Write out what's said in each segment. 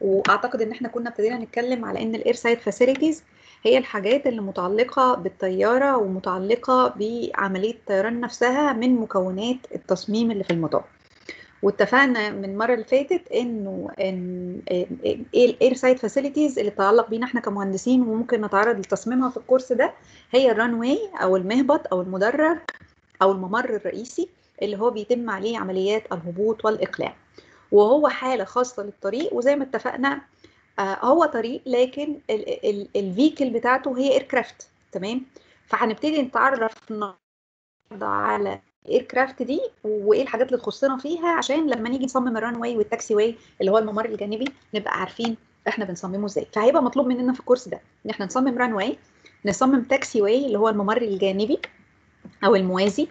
وأعتقد إن إحنا كنا ابتدينا نتكلم على إن ال air side facilities هي الحاجات اللي متعلقة بالطيارة ومتعلقة بعملية الطيران نفسها من مكونات التصميم اللي في المطار. واتفقنا من المره اللي فاتت إنه إن إيه ال air side facilities اللي تتعلق بينا إحنا كمهندسين وممكن نتعرض لتصميمها في الكورس ده هي ال runway أو المهبط أو المدرج أو الممر الرئيسي اللي هو بيتم عليه عمليات الهبوط والإقلاع. وهو حالة خاصة للطريق وزي ما اتفقنا آه هو طريق لكن ال vehicle بتاعته هي aircraft تمام؟ فهنبتدي نتعرف النهارده على ال aircraft دي وإيه الحاجات اللي تخصنا فيها عشان لما نيجي نصمم ال runway وال taxiway اللي هو الممر الجانبي نبقى عارفين إحنا بنصممه إزاي. فهيبقى مطلوب مننا في الكورس ده إن إحنا نصمم runway نصمم taxiway اللي هو الممر الجانبي أو الموازي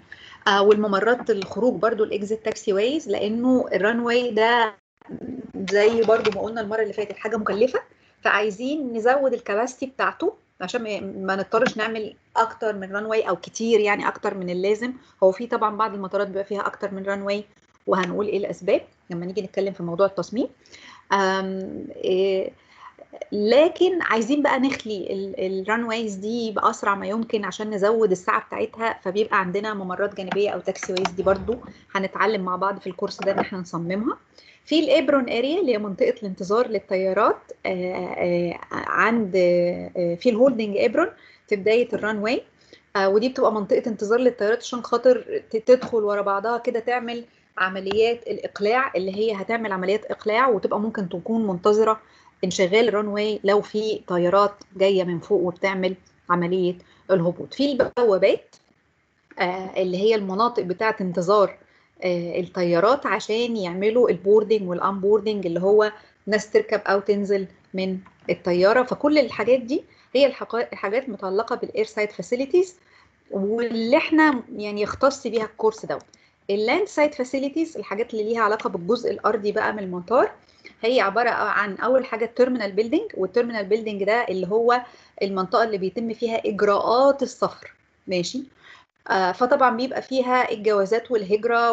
والممرات الخروج برضو ال exit taxiways لأنه ال runway ده زي برضو ما قلنا المرة اللي فاتت حاجة مكلفة فعايزين نزود ال capacity بتاعته عشان ما نضطرش نعمل أكتر من runway أو كتير يعني أكتر من اللازم. هو في طبعا بعض المطارات بيبقى فيها أكتر من runway وهنقول إيه الأسباب لما نيجي نتكلم في موضوع التصميم. إيه لكن عايزين بقى نخلي ال runways دي بأسرع ما يمكن عشان نزود السعه بتاعتها فبيبقى عندنا ممرات جانبية أو taxiways دي برضو هنتعلم مع بعض في الكورس ده إن إحنا نصممها. في ال apron area اللي هي منطقة الانتظار للطيارات آآ آآ عند آآ في ال holding apron في بداية ال runway ودي بتبقى منطقة انتظار للطيارات عشان خاطر تدخل ورا بعضها كده تعمل عمليات الإقلاع اللي هي هتعمل عمليات إقلاع وتبقى ممكن تكون منتظرة انشغال ال runway لو في طيارات جاية من فوق وبتعمل عملية الهبوط. في البوابات اللي هي المناطق بتاعة انتظار الطيارات عشان يعملوا ال boarding وال unboarding اللي هو ناس تركب أو تنزل من الطيارة. فكل الحاجات دي هي الحاجات المتعلقه بال air side facilities واللي إحنا يعني يختص بيها الكورس دوت. ال land side facilities الحاجات اللي ليها علاقة بالجزء الأرضي بقى من المطار هي عبارة عن أول حاجة ال terminal building وال terminal building ده اللي هو المنطقة اللي بيتم فيها إجراءات السفر. ماشي؟ آه فطبعا بيبقى فيها الجوازات والهجرة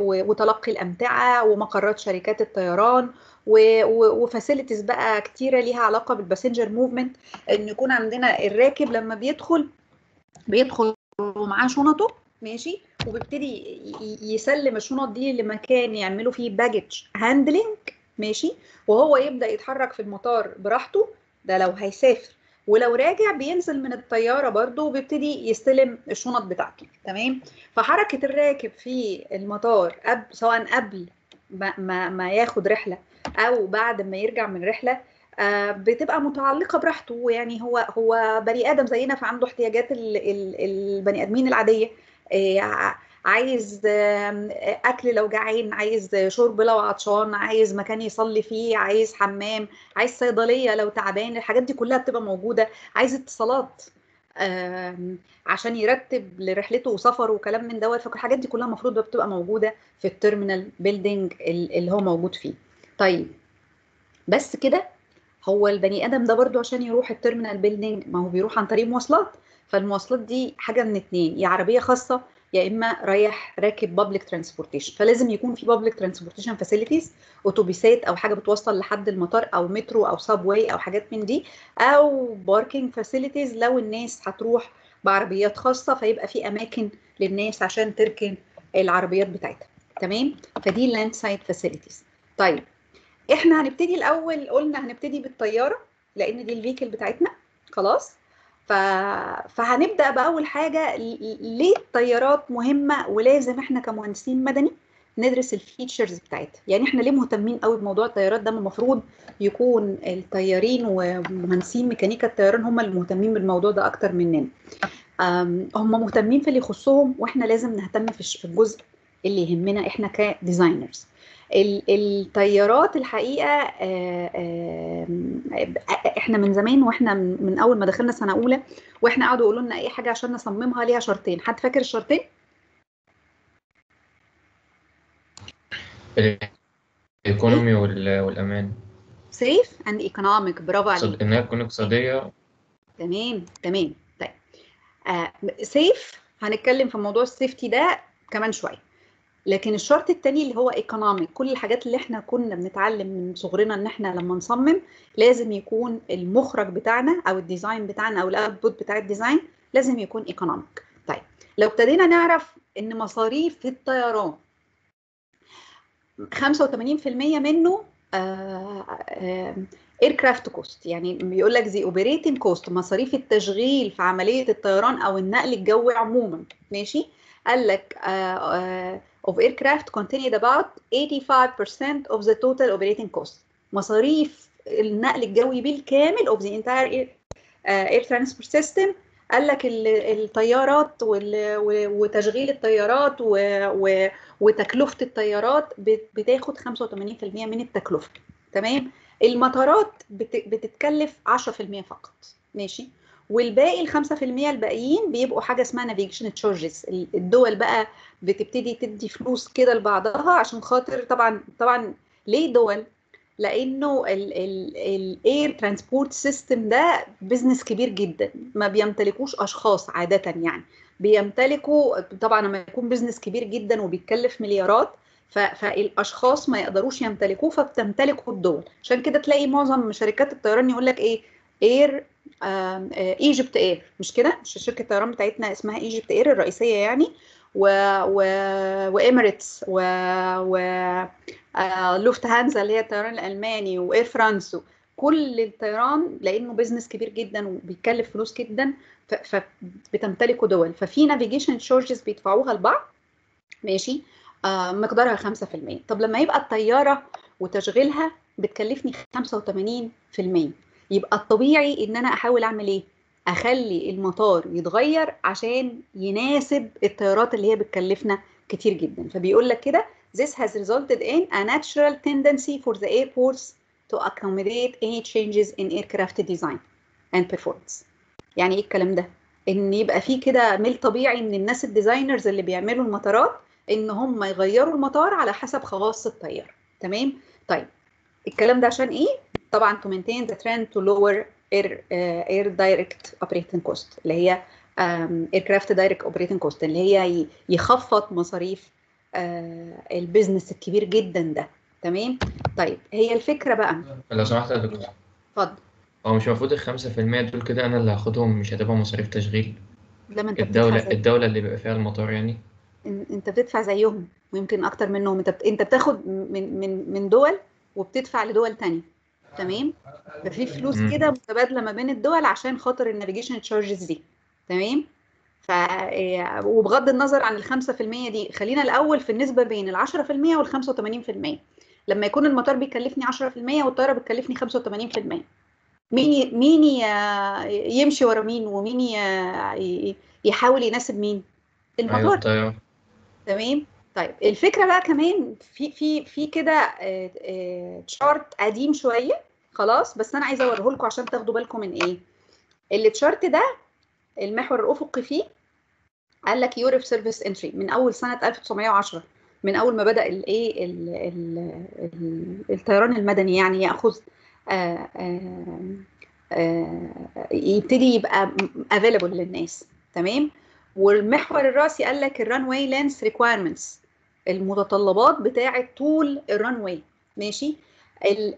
وتلقي الأمتعة ومقرات شركات الطيران و facilities بقى كتيرة ليها علاقة بال passenger movement إن يكون عندنا الراكب لما بيدخل بيدخل ومعاه شنطه ماشي؟ وبيبتدي يسلم الشنط دي لمكان يعملوا فيه baggage handling ماشي؟ وهو يبدأ يتحرك في المطار براحته ده لو هيسافر. ولو راجع بينزل من الطيارة برده وبيبتدي يستلم الشنط بتاعته تمام؟ فحركة الراكب في المطار قبل سواء قبل ما, ما, ياخد رحلة أو بعد ما يرجع من رحلة آه بتبقى متعلقة براحته. يعني هو هو بني آدم زينا فعنده احتياجات ال ال البني آدمين العادية. آه عايز أكل لو جعان عايز شرب لو عطشان عايز مكان يصلي فيه عايز حمام عايز صيدلية لو تعبان الحاجات دي كلها بتبقى موجودة. عايز اتصالات عشان يرتب لرحلته وسفره وكلام من دوت. فالحاجات دي كلها المفروض بتبقى موجودة في ال terminal building اللي هو موجود فيه. طيب بس كده هو البني آدم ده برضو عشان يروح ال terminal building ما هو بيروح عن طريق مواصلات. فالمواصلات دي حاجة من اتنين يا عربية خاصة يا إما رايح راكب public transportation فلازم يكون في public transportation facilities اتوبيسات أو حاجة بتوصل لحد المطار أو مترو أو subway أو حاجات من دي أو parking facilities لو الناس هتروح بعربيات خاصة فيبقى في أماكن للناس عشان تركن العربيات بتاعتها. تمام؟ فدي ال land side facilities طيب إحنا هنبتدي الأول قلنا هنبتدي بالطيارة لأن دي ال vehicle بتاعتنا. خلاص؟ ف... فهنبدأ بأول حاجة ليه الطيارات مهمة ولازم إحنا كمهندسين مدني ندرس ال features بتاعتها. يعني إحنا ليه مهتمين قوي بموضوع الطيارات ده؟ المفروض يكون الطيارين ومهندسين ميكانيكا الطيران هم اللي مهتمين بالموضوع ده أكتر مننا. هم مهتمين في اللي يخصهم وإحنا لازم نهتم في الجزء اللي يهمنا إحنا ك designers الطيارات الحقيقة آآ آآ إحنا من زمان وإحنا من أول ما دخلنا سنة أولى وإحنا قعدوا يقولوا لنا اي حاجة عشان نصممها ليها شرطين. حد فاكر الشرطين؟ ال economy والأمان. safe؟ and economic. برافو عليك. إنها تكون اقتصادية. تمام تمام. طيب آه safe هنتكلم في موضوع ال safety ده كمان شوية. لكن الشرط التاني اللي هو economic كل الحاجات اللي إحنا كنا بنتعلم من صغرنا إن إحنا لما نصمم لازم يكون المخرج بتاعنا أو ال design بتاعنا أو ال output بتاع ال design لازم يكون economic طيب لو ابتدينا نعرف إن مصاريف الطيران 85% منه aircraft cost يعني بيقول لك زي operating cost مصاريف التشغيل في عملية الطيران أو النقل الجوي عموما ماشي؟ قال لك uh, uh, of aircraft contained about 85% of the total operating cost. مصاريف النقل الجوي بالكامل of the entire air, uh, air transport system. قال لك الطيارات وتشغيل الطيارات وتكلفة الطيارات بتاخد 85% من التكلفة. تمام؟ المطارات بتتكلف 10% فقط. ماشي؟ والباقي ال 5% الباقيين بيبقوا حاجة اسمها navigation charges الدول بقى بتبتدي تدي فلوس كده لبعضها عشان خاطر طبعا طبعا ليه دول؟ لأنه ال air transport system ده business كبير جدا. ما بيمتلكوش أشخاص عادة يعني. بيمتلكوا طبعا لما يكون business كبير جدا وبيتكلف مليارات فالأشخاص ما يقدروش يمتلكوه فبتمتلكه الدول. عشان كده تلاقي معظم شركات الطيران يقول لك إيه؟ اير EgyptAir مش كده؟ مش شركة الطيران بتاعتنا اسمها EgyptAir الرئيسية يعني. و و و Emirates و و Lufthansa اللي هي الطيران الألماني و Air France كل الطيران لأنه business كبير جدا وبيكلف فلوس جدا فبتمتلكه دول. ففي navigation charges بيدفعوها لبعض ماشي؟ آه مقدارها 5% طب لما يبقى الطيارة وتشغيلها بتكلفني 85% يبقى الطبيعي إن أنا أحاول أعمل إيه؟ أخلي المطار يتغير عشان يناسب الطيارات اللي هي بتكلفنا كتير جدا. فبيقول لك كده this has resulted in a natural tendency for the airports to accommodate any changes in aircraft design and performance. يعني إيه الكلام ده؟ إن يبقى في كده ميل طبيعي من الناس الديزاينرز اللي بيعملوا المطارات إن هم يغيروا المطار على حسب خواص الطياره تمام؟ طيب الكلام ده عشان إيه؟ طبعا to maintain the trend to lower air uh, air direct operating cost اللي هي um, aircraft direct operating cost اللي هي يخفض مصاريف uh, البيزنس الكبير جدا ده. تمام؟ طيب هي الفكرة بقى. لو سمحت يا دكتور. اتفضل. هو مش المفروض ال 5% دول كده أنا اللي هاخدهم مش هتبقى مصاريف تشغيل؟ لما انت بتدفع زي الدولة اللي بيبقى فيها المطار يعني؟ انت بتدفع زيهم ويمكن أكتر منهم. انت بت... انت بتاخد من من من دول وبتدفع لدول تانية. تمام؟ ففي فلوس. كده متبادلة ما بين الدول عشان خاطر ال navigation charges دي تمام؟ ف إيه، وبغض النظر عن ال 5% دي خلينا الأول في النسبة بين ال 10% وال 85% لما يكون المطار بيكلفني 10% والطيارة بتكلفني 85% مين مين يمشي ورا مين ومين يحاول يناسب مين؟ المطار. الطيارة تمام؟ طيب الفكرة بقى كمان في في في كده chart قديم شوية خلاص بس أنا عايزة اوريه لكم عشان تاخدوا بالكم من إيه. ال chart ده المحور الأفقي فيه قال لك year of service entry من أول سنة 1910 من أول ما بدأ الايه ال- ال- ال- الطيران المدني يعني يأخذ آه، آه، آه، يبتدي يبقى available للناس تمام؟ والمحور الرئيسي قال لك ال runway length requirements المتطلبات بتاعة طول ال runway ماشي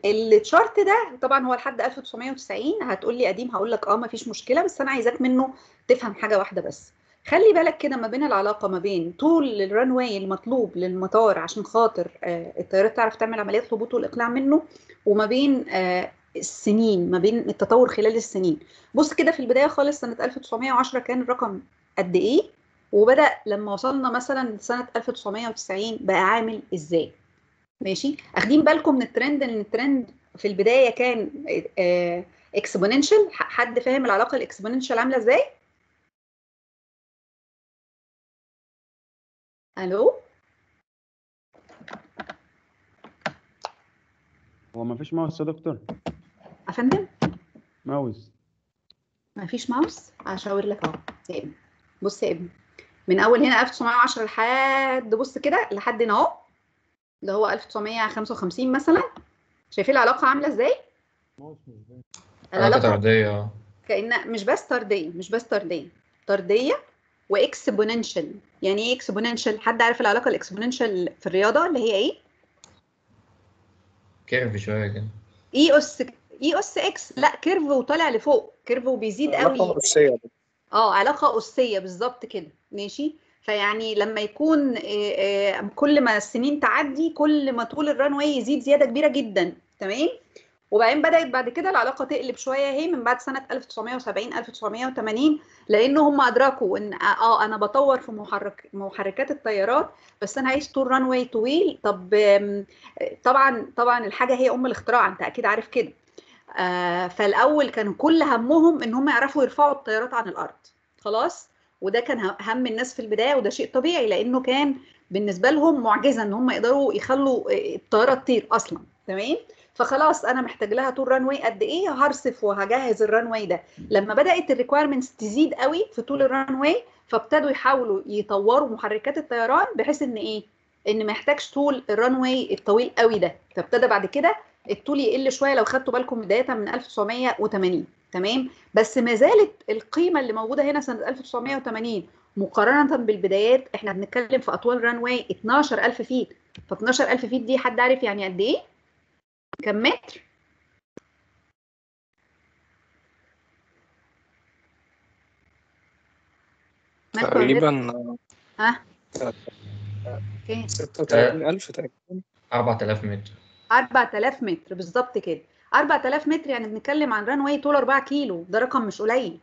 ال chart ده طبعا هو لحد 1990 هتقول لي قديم هقول لك آه ما فيش مشكلة بس أنا عايزاك منه تفهم حاجة واحدة بس. خلي بالك كده ما بين العلاقة ما بين طول ال runway المطلوب للمطار عشان خاطر آه، الطيارات تعرف تعمل عمليات هبوط والإقلاع منه وما بين آه، السنين ما بين التطور خلال السنين. بص كده في البداية خالص سنة 1910 كان الرقم قد إيه؟ وبدأ لما وصلنا مثلا سنة 1990 بقى عامل إزاي؟ ماشي؟ أخدين بالكم من الترند إن الترند في البداية كان exponential حد فاهم العلاقة ال exponential عاملة إزاي؟ ألو؟ هو ما فيش ماوس يا دكتور؟ أفندم؟ ماوس. ما فيش ماوس؟ هشاور لك أهو. يا ابني. بص يا ابني. من أول هنا 1910 لحد بص كده لحد هنا أهو اللي هو 1955 مثلا. شايفين العلاقة عاملة إزاي؟ علاقة طردية. كأن مش بس طردية مش بس طردية طردية و exponential يعني إيه exponential حد عارف العلاقة ال exponential في الرياضة اللي هي إيه؟ curve شوية كده. اي اس اي اس x لا curve وطالع لفوق curve وبيزيد قوي. آه علاقة أسية بالظبط كده ماشي؟ فيعني لما يكون آه، آه، كل ما السنين تعدي كل ما طول ال runway يزيد زيادة كبيرة جدا تمام؟ وبعدين بدأت بعد كده العلاقة تقلب شوية اهي من بعد سنة 1970 1980 لأن هم أدركوا إن آه أنا بطور في محرك محركات الطيارات بس أنا عايز طول runway طويل. طب آم، طبعا طبعا الحاجة هي أم الاختراع أنت أكيد عارف كده. آه فالأول كان كل همهم إن هم يعرفوا يرفعوا الطيارات عن الأرض. خلاص؟ وده كان هم الناس في البداية وده شيء طبيعي لأنه كان بالنسبة لهم معجزة إن هم يقدروا يخلوا آه، الطياره تطير أصلا. تمام؟ فخلاص أنا محتاج لها طول runway قد إيه هرصف وهجهز ال runway ده. لما بدأت ال requirements تزيد قوي في طول ال runway فابتدوا يحاولوا يطوروا محركات الطيران بحيث إن إيه؟ إن ما يحتاجش طول ال runway الطويل قوي ده. فابتدى بعد كده الطول يقل شوية لو خدتوا بالكم بدايه من 1980 تمام؟ بس ما زالت القيمة اللي موجودة هنا سنة 1980 مقارنة بالبدايات إحنا بنتكلم في اطوال runway 12000 feet ف 12000 feet دي حد عارف يعني قد إيه؟ كم متر؟ تقريبا ها؟ okay 36000 تقريبا. 4000 متر. 4000 متر بالظبط كده. 4000 متر يعني بنتكلم عن runway طول 4 كيلو ده رقم مش قليل.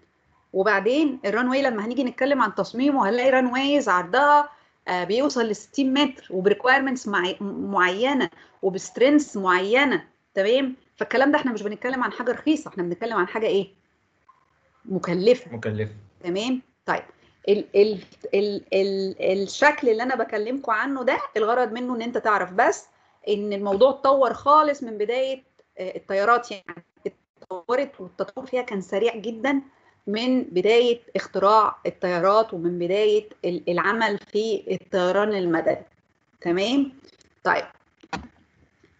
وبعدين ال runway لما هنيجي نتكلم عن تصميمه هنلاقي runways عرضها آه، بيوصل ل 60 متر وب requirements معينة وب strength معينة تمام؟ فالكلام ده إحنا مش بنتكلم عن حاجة رخيصة إحنا بنتكلم عن حاجة إيه؟ مكلفة. مكلف تمام؟ طيب ال ال ال ال الشكل اللي أنا بكلمكم عنه ده الغرض منه إن أنت تعرف. بس إن الموضوع اتطور خالص من بداية آه، الطيارات يعني اتطورت والتطور فيها كان سريع جدا من بداية اختراع الطيارات ومن بداية ال- العمل في الطيران المدني. تمام؟ طيب.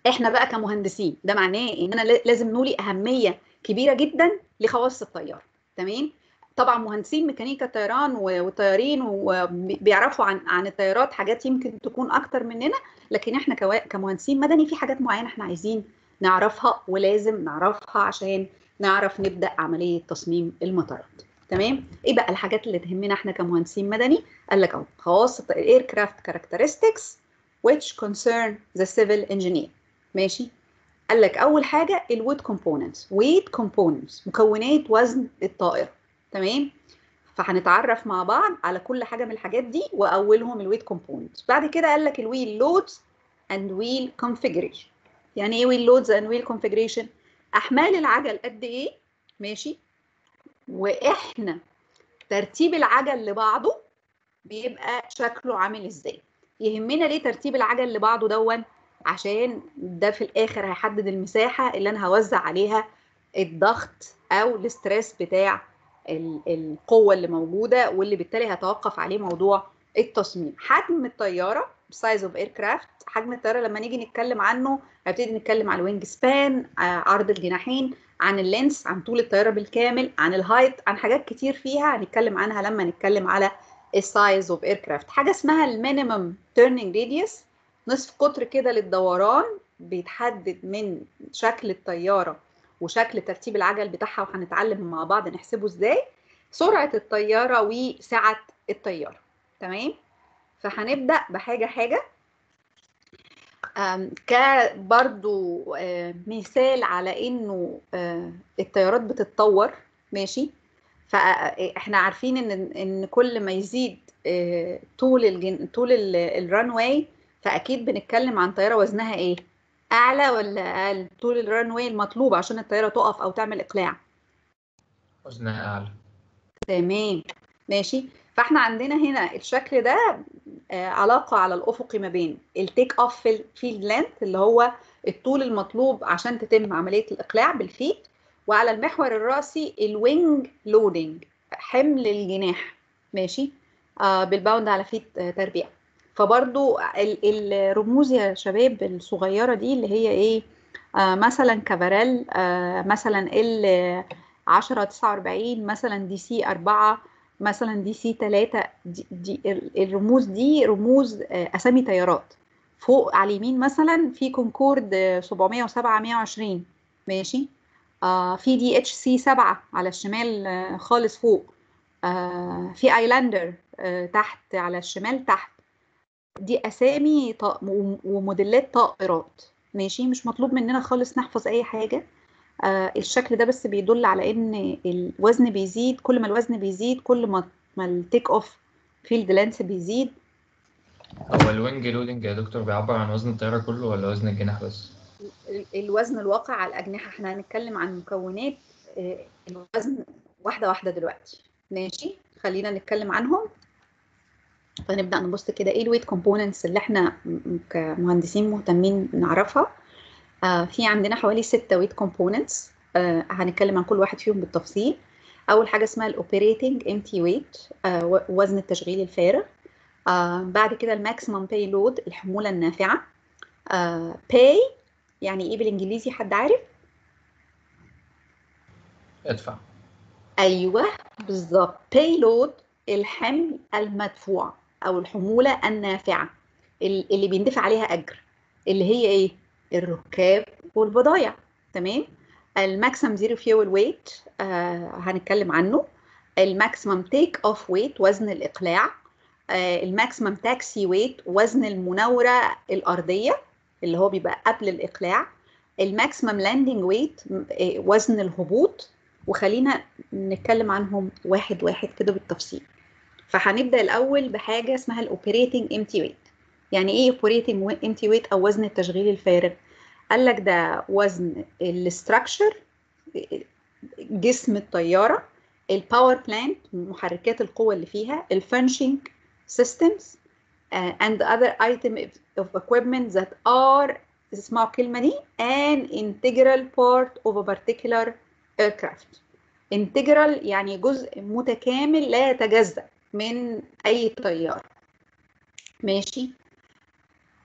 إحنا بقى كمهندسين ده معناه إن أنا لا- لازم نولي أهمية كبيرة جدا لخواص الطياره تمام؟ طبعا مهندسين ميكانيكا طيران وطيارين وبيعرفوا عن عن الطيارات حاجات يمكن تكون أكتر مننا لكن إحنا كمهندسين مدني في حاجات معينة إحنا عايزين نعرفها ولازم نعرفها عشان نعرف نبدأ عملية تصميم المطارات. تمام؟ إيه بقى الحاجات اللي تهمنا إحنا كمهندسين مدني؟ قال لك أهو خواص الاير كرافت characteristics which concern the civil engineer. ماشي؟ قال لك أول حاجة ال weight components weight components مكونات وزن الطائرة. تمام؟ فهنتعرف مع بعض على كل حاجة من الحاجات دي وأولهم ال weight components بعد كده قال لك ال wheel loads and wheel configuration يعني إيه wheel loads and wheel configuration أحمال العجل قد إيه؟ ماشي؟ وإحنا ترتيب العجل لبعضه بيبقى شكله عامل إزاي. يهمنا ليه ترتيب العجل لبعضه دون؟ عشان ده في الآخر هيحدد المساحة اللي أنا هوزع عليها الضغط أو ال stress بتاع القوة اللي موجودة واللي بالتالي هيتوقف عليه موضوع التصميم. حجم الطيارة size of aircraft حجم الطيارة لما نيجي نتكلم عنه هنبتدي نتكلم على ال wing span عرض الجناحين عن ال length عن طول الطيارة بالكامل عن ال height عن حاجات كتير فيها هنتكلم عنها لما نتكلم على ال size of aircraft حاجة اسمها ال minimum turning radius نصف قطر كده للدوران بيتحدد من شكل الطيارة وشكل ترتيب العجل بتاعها وهنتعلم مع بعض نحسبه إزاي. سرعة الطيارة وسعه الطيارة تمام؟ فهنبدأ بحاجة حاجة. أم، كبرضو آه، مثال على إنه آه، الطيارات بتتطور ماشي؟ فاحنا عارفين إن إن كل ما يزيد آه، طول الجن... طول ال runway فأكيد بنتكلم عن طيارة وزنها إيه؟ أعلى ولا أقل طول ال runway المطلوب عشان الطيارة تقف أو تعمل إقلاع. وزنها أعلى. تمام. ماشي. فإحنا عندنا هنا الشكل ده آه، علاقة على الأفقي ما بين ال take off field length اللي هو الطول المطلوب عشان تتم عملية الإقلاع بال feet وعلى المحور الرأسي ال wing loading حمل الجناح. ماشي؟ آه بال pound على feet آه تربيع. فبرضو ال- الرموز يا شباب الصغيرة دي اللي هي إيه؟ آه مثلا كافاريل آه مثلا ال 10 49 مثلا DC 4 مثلا DC 3 دي, دي ال- الرموز دي رموز آه، أسامي طيارات. فوق على اليمين مثلا في كونكورد آه، 707 120 ماشي؟ آه في DHC 7 على الشمال آه خالص فوق. آه في Islander آه تحت على الشمال تحت. دي أسامي ط- وم- وموديلات طائرات ماشي؟ مش مطلوب مننا خالص نحفظ أي حاجة. آه الشكل ده بس بيدل على إن الوزن بيزيد كل ما الوزن بيزيد كل ما ما ال takeoff field length بيزيد. هو ال wing loading يا دكتور بيعبر عن وزن الطيارة كله ولا وزن الجناح بس؟ ال- الوزن الواقع على الأجنحة. إحنا هنتكلم عن مكونات آه، الوزن واحدة واحدة دلوقتي ماشي؟ خلينا نتكلم عنهم. فنبدأ نبص كده. إيه ال weight components اللي إحنا كمهندسين مهتمين نعرفها؟ آه في عندنا حوالي ستة weight components آه هنتكلم عن كل واحد فيهم بالتفصيل. أول حاجة اسمها ال operating empty weight وزن التشغيل الفارغ. آه بعد كده ال maximum payload الحمولة النافعة. آه pay يعني إيه بالإنجليزي؟ حد عارف؟ ادفع. أيوه بالظبط. payload الحمل المدفوع. أو الحمولة النافعة ال- اللي بيندفع عليها أجر اللي هي إيه؟ الركاب والبضايع. تمام؟ ال maximum zero fuel weight آه هنتكلم عنه. ال maximum takeoff weight وزن الإقلاع. آه ال maximum taxi weight وزن المناورة الأرضية اللي هو بيبقى قبل الإقلاع. ال maximum landing weight وزن الهبوط. وخلينا نتكلم عنهم واحد واحد كده بالتفصيل. فهنبدأ الأول بحاجة اسمها ال operating empty weight يعني إيه operating empty weight أو وزن التشغيل الفارغ؟ قال لك ده وزن ال structure جسم الطيارة ال power plant محركات القوة اللي فيها ال furnishing systems uh, and the other item of equipment that are اسمعوا الكلمة دي an integral part of a particular aircraft. integral يعني جزء متكامل لا يتجزأ. من أي طيارة ماشي.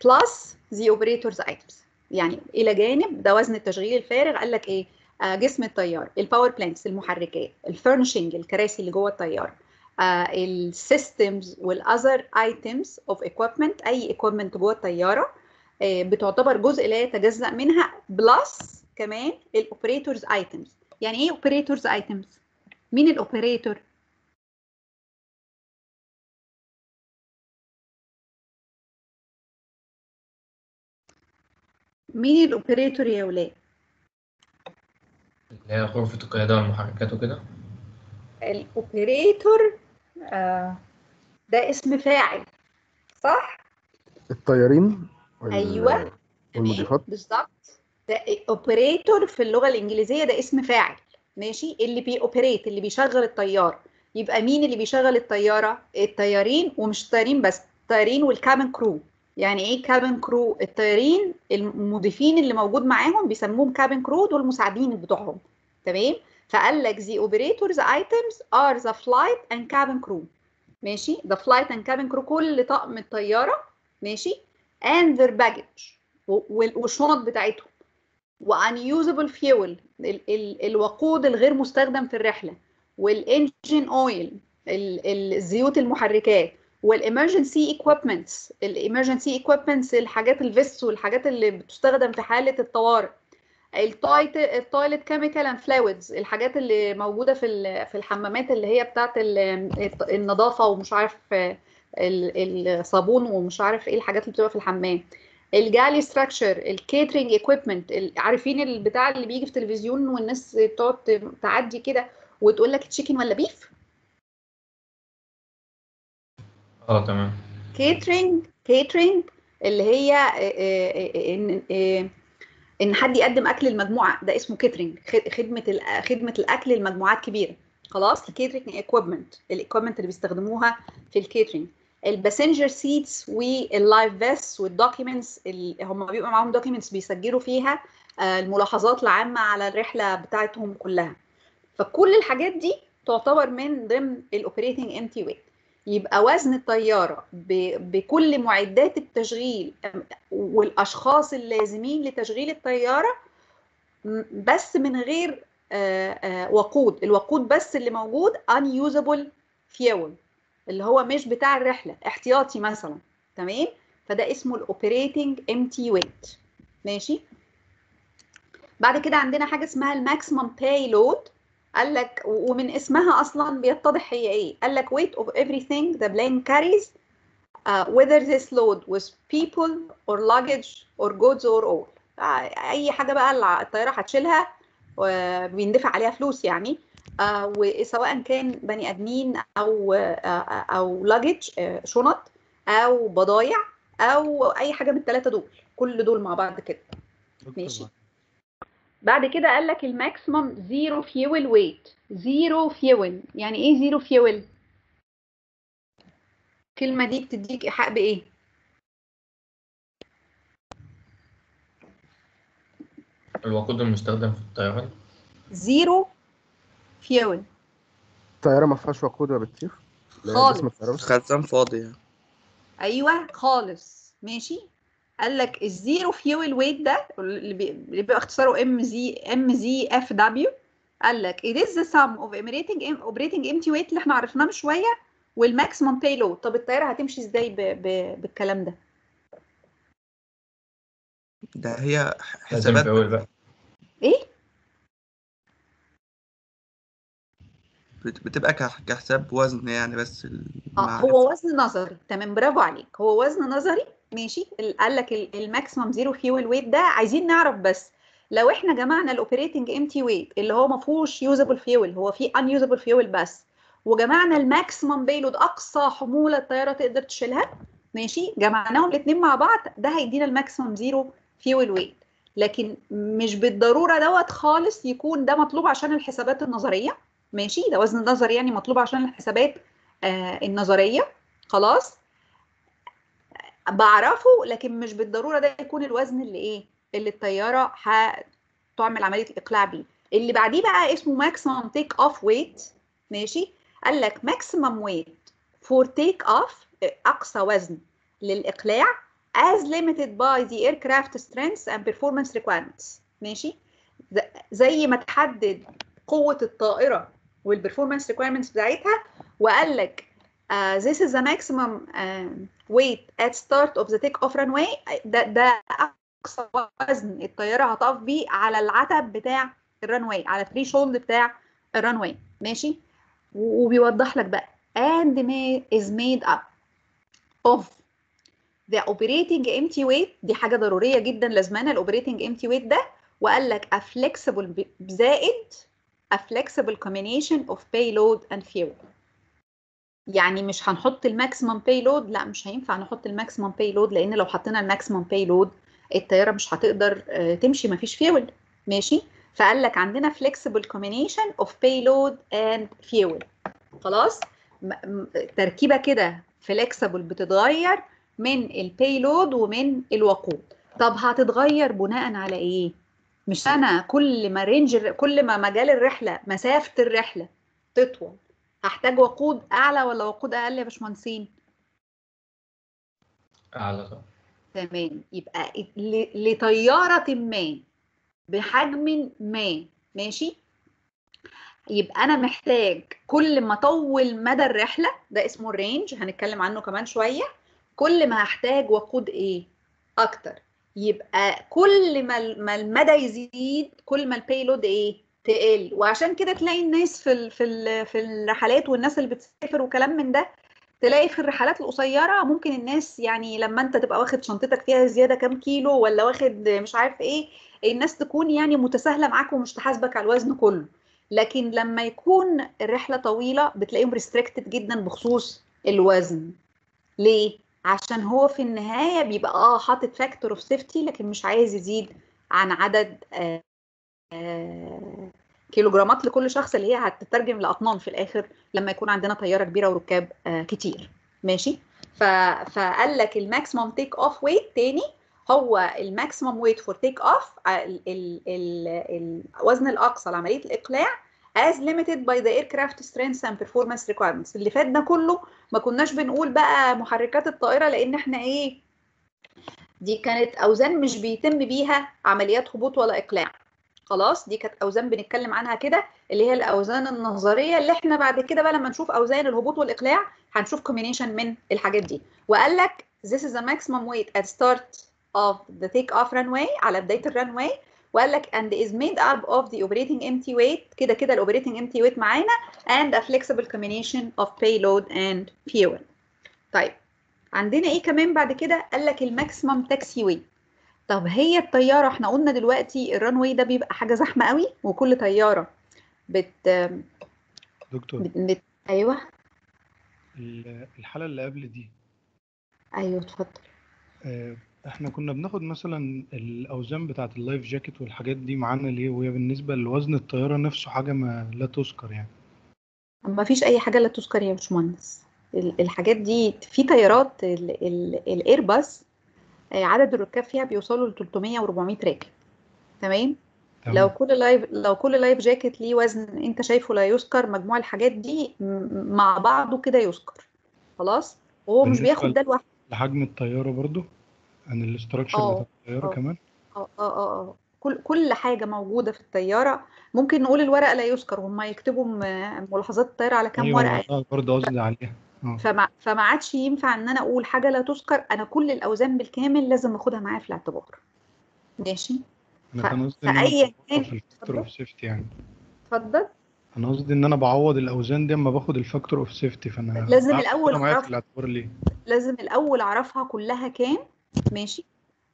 Plus the operator's items. يعني إلى جانب ده وزن التشغيل الفارغ. قال لك إيه؟ آه جسم الطيارة ال power plants المحركات ال furnishing الكراسي اللي جوه الطيارة آه ال systems وال other items of equipment أي equipment جوه الطياره آه بتعتبر جزء لا يتجزأ منها plus كمان ال operator's items يعني إيه operator's items مين ال operator مين ال operator يا ولاد؟ اللي هي غرفة القيادة والمحركات وكده. ال operator آه ده اسم فاعل صح؟ الطيارين وال- أيوه. والمضيفات. بالظبط. ده operator في اللغة الإنجليزية ده اسم فاعل ماشي؟ اللي بي operate اللي بيشغل الطيار. يبقى مين اللي بيشغل الطيارة؟ الطيارين ومش الطيارين بس الطيارين وال cabin crew يعني إيه cabin crew الطيارين المضيفين اللي موجود معاهم بيسموهم cabin crew دول المساعدين بتوعهم تمام؟ فقال لك the operators items are the flight and cabin crew ماشي؟ the flight and cabin crew كل طقم الطيارة ماشي؟ and their baggage والشنط بتاعتهم و unusable fuel ال- ال- الوقود الغير مستخدم في الرحلة وال engine oil الزيوت المحركات وال emergency equipments ال emergency equipments الحاجات ال vest والحاجات اللي بتستخدم في حالة الطوارئ. ال toilet chemical and fluids الحاجات اللي موجودة في في الحمامات اللي هي بتاعة ال- النظافة ومش عارف ال- الصابون ومش عارف إيه الحاجات اللي بتبقى في الحمام. ال galley structure ال catering equipment عارفين البتاع اللي بيجي في التلفزيون والناس تقعد تعدي كده وتقول لك chicken ولا beef آه تمام. catering catering اللي هي آه، آه، آه، إن إن حد يقدم أكل المجموعة. ده اسمه catering خدمة خدمة الأكل لمجموعات كبيرة. خلاص؟ ال catering equipment ال equipment اللي بيستخدموها في الكيترينج الباسنجر سيتس واللايف فيست والدوكيومنتس هم بيبقى معاهم documents بيسجلوا فيها الملاحظات العامة على الرحلة بتاعتهم كلها. فكل الحاجات دي تعتبر من ضمن ال operating empty weight يبقى وزن الطيارة ب- بكل معدات التشغيل والأشخاص اللازمين لتشغيل الطيارة م- بس من غير آه، آه، وقود. الوقود بس اللي موجود unusable fuel اللي هو مش بتاع الرحلة احتياطي مثلا. تمام؟ فده اسمه ال operating empty weight ماشي؟ بعد كده عندنا حاجة اسمها ال maximum payload قال لك ومن اسمها أصلا بيتضح هي إيه. قال لك weight of everything the plane carries uh, whether this load was people or luggage or goods or all. uh, أي حاجة بقى الطيارة هتشيلها وبيندفع عليها فلوس يعني. آه، وسواء كان بني آدمين أو آه، أو luggage شنط أو بضايع أو أي حاجة من الثلاثه دول. كل دول مع بعض كده. ماشي. بعد كده قال لك ال maximum zero fuel weight. zero fuel. يعني إيه zero fuel؟ الكلمة دي بتديك إيحاء بإيه؟ الوقود المستخدم في الطيران. zero فيول. الطيارة ما فيهاش وقود ولا بتطير؟ خالص. خزان فاضي يعني. أيوه خالص. ماشي؟ قال لك ال zero fuel weight ده اللي بي- اللي بيبقى اختصاره M Z M Z F W قال لك it is the sum of operating operating empty weight اللي إحنا عرفناه من شوية وال maximum payload طب الطيارة هتمشي إزاي ب... ب... بالكلام ده؟ ده هي حسابات بقى. إيه؟ بت- بتبقى كح- كحساب وزن يعني بس آه. هو وزن نظري. تمام برافو عليك. هو وزن نظري ماشي؟ ال- قال لك ال maximum zero fuel weight ده عايزين نعرف بس لو إحنا جمعنا ال operating empty weight اللي هو ما فيهوش usable fuel هو فيه unusable fuel بس وجمعنا ال maximum payload أقصى حمولة الطيارة تقدر تشيلها ماشي؟ جمعناهم الاثنين مع بعض ده هيدينا ال maximum zero fuel weight لكن مش بالضرورة دوت خالص يكون ده مطلوب عشان الحسابات النظرية ماشي؟ ده وزن نظري يعني مطلوب عشان الحسابات آه النظرية خلاص؟ بعرفه لكن مش بالضرورة ده يكون الوزن اللي إيه اللي الطيارة هتعمل عملية الإقلاع بيه. اللي بعديه بقى اسمه maximum take off weight ماشي؟ قال لك maximum weight for take off أقصى وزن للإقلاع as limited by the aircraft strength and performance requirements ماشي؟ زي ما تحدد قوة الطائرة وال performance requirements بتاعتها وقال لك uh, this is the maximum um, weight at start of the take off runway ده ده اقصى وزن الطياره هتقف بيه على العتب بتاع ال runway على ال threshold بتاع ال runway ماشي وبيوضح لك بقى and is made up of the operating empty weight دي حاجة ضروريه جدا لازمانه ال operating empty weight ده وقال لك a flexible زائد a flexible combination of payload and fuel يعني مش هنحط ال maximum payload لا مش هينفع نحط ال maximum payload لأن لو حطينا ال maximum payload الطيارة مش هتقدر آه، تمشي مفيش فيول ماشي؟ فقال لك عندنا flexible combination of payload and fuel. خلاص؟ تركيبة كده flexible بتتغير من ال payload ومن الوقود. طب هتتغير بناء على إيه؟ مش أنا كل ما range كل ما مجال الرحلة مسافة الرحلة تطول. هحتاج وقود أعلى ولا وقود أقل يا باشمهندسين؟ أعلى طبعا. تمام. يبقى لطيارة ما بحجم ما ماشي؟ يبقى أنا محتاج كل ما أطول مدى الرحلة ده اسمه ال range هنتكلم عنه كمان شوية. كل ما هحتاج وقود إيه؟ أكتر. يبقى كل ما المدى يزيد كل ما ال payload إيه؟ تقل. وعشان كده تلاقي الناس في ال في ال في الرحلات والناس اللي بتسافر وكلام من ده تلاقي في الرحلات القصيرة ممكن الناس يعني لما انت تبقى واخد شنطتك فيها زيادة كام كيلو ولا واخد مش عارف إيه الناس تكون يعني متساهلة معاك ومش تحاسبك على الوزن كله. لكن لما يكون الرحلة طويلة بتلاقيهم restricted جدا بخصوص الوزن. ليه؟ عشان هو في النهاية بيبقى آه حاطط factor of safety لكن مش عايز يزيد عن عدد آه كيلوجرامات لكل شخص اللي هي هتترجم لأطنان في الآخر لما يكون عندنا طيارة كبيرة وركاب آه كتير. ماشي؟ ف... فقال لك ال maximum take off weight تاني هو ال maximum weight for take off الوزن الأقصى لعملية الإقلاع as limited by the aircraft strength and performance requirements. اللي فات ده كله ما كناش بنقول بقى محركات الطائرة لأن إحنا إيه؟ دي كانت أوزان مش بيتم بيها عمليات هبوط ولا إقلاع. خلاص دي كانت أوزان بنتكلم عنها كده اللي هي الأوزان النظرية اللي إحنا بعد كده بقى لما نشوف أوزان الهبوط والإقلاع هنشوف combination من الحاجات دي. وقال لك this is the maximum weight at start of the take off runway على بداية ال runway وقال لك and is made up of the operating empty weight كده كده ال operating empty weight معانا and a flexible combination of payload and fuel. طيب عندنا إيه كمان بعد كده؟ قال لك ال maximum taxi weight طب هي الطيارة إحنا قلنا دلوقتي ال runway ده بيبقى حاجة زحمة قوي وكل طيارة بت, دكتور. بت... بت... أيوه. ال- الحالة اللي قبل دي. أيوه اتفضل. آه، إحنا كنا بناخد مثلا الأوزان بتاعة ال life jacket والحاجات دي معانا ليه؟ وهي بالنسبة لوزن الطيارة نفسه حاجة ما لا تذكر يعني. ما فيش أي حاجة لا تذكر يا باشمهندس. ال- الحاجات دي في طيارات ال- ال- الايرباص عدد الركاب فيها بيوصلوا ل 300 و400 راكب. تمام؟ لو كل life لو كل life jacket ليه وزن انت شايفه لا يذكر مجموع الحاجات دي مع بعضه كده يذكر. خلاص؟ وهو مش بياخد ده لوحده. لحجم الطيارة برضو عن ال structure آه بتاع الطيارة آه كمان. آه آه آه آه. كل كل حاجة موجودة في الطيارة. ممكن نقول الورقه لا يذكر هم يكتبوا ملاحظات الطيارة على كام أيوه ورقة. برضه قصدي عليها. آه فما فما عادش ينفع إن أنا أقول حاجة لا تذكر. أنا كل الأوزان بالكامل لازم أخدها معايا في الاعتبار. ماشي؟ ف... أنا كان قصدي بعوض كان في ال factor of safety يعني. اتفضل. أنا قصدي إن أنا بعوض الأوزان دي أما باخد ال factor of safety فأنا لازم الأول اعرف ليه؟ لازم الأول أعرفها كلها كام. ماشي؟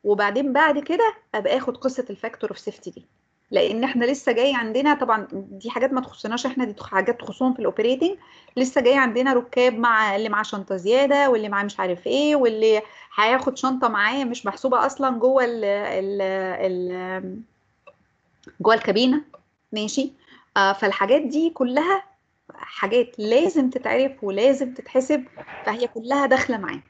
وبعدين بعد كده أبقى آخد قصة ال factor of safety دي. لأن إحنا لسه جاي عندنا طبعا دي حاجات ما تخصناش إحنا دي حاجات تخصهم في ال operating لسه جاي عندنا ركاب مع اللي معاه شنطة زيادة واللي معاه مش عارف إيه واللي هياخد شنطة معاه مش محسوبة أصلا جوه ال ال ال جوه الكابينة. ماشي؟ آه فالحاجات دي كلها حاجات لازم تتعرف ولازم تتحسب فهي كلها داخلة معاه.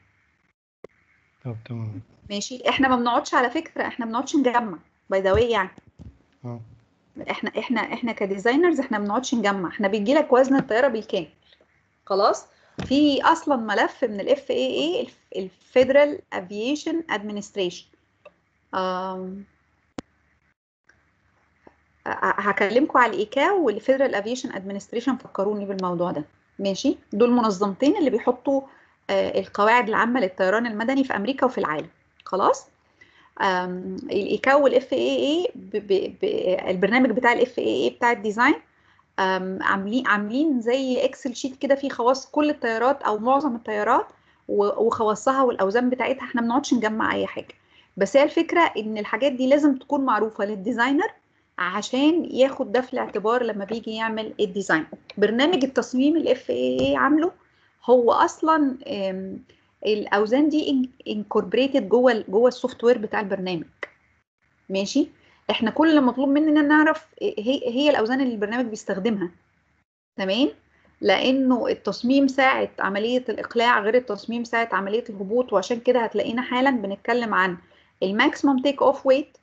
طب تمام. ماشي؟ إحنا ما بنقعدش على فكرة إحنا ما بنقعدش نجمع باي ذا يعني. آه. إحنا إحنا إحنا ك designers إحنا ما بنقعدش نجمع. إحنا بيجي لك وزن الطيارة بالكامل. خلاص؟ في أصلا ملف من ال FAA ال Federal Aviation Administration هكلمكم على الإيكاو وال Federal Aviation Administration فكروني بالموضوع ده. ماشي؟ دول منظمتين اللي بيحطوا آه، القواعد العامة للطيران المدني في أمريكا وفي العالم. خلاص؟ الايكاو وال FAA البرنامج بتاع ال FAA بتاع ال design عاملين عاملين زي Excel sheet كده فيه خواص كل الطيارات أو معظم الطيارات و- وخواصها والأوزان بتاعتها إحنا ما بنقعدش نجمع أي حاجة. بس هي الفكرة إن الحاجات دي لازم تكون معروفة لل designer عشان ياخد ده في الاعتبار لما بيجي يعمل ال design برنامج التصميم ال FAA عامله هو أصلا الأوزان دي incorporated جوه جوه ال software بتاع البرنامج. ماشي؟ إحنا كل اللي مطلوب مننا نعرف هي هي الأوزان اللي البرنامج بيستخدمها. تمام؟ لأنه التصميم ساعة عملية الإقلاع غير التصميم ساعة عملية الهبوط وعشان كده هتلاقينا حالا بنتكلم عن ال maximum take off weight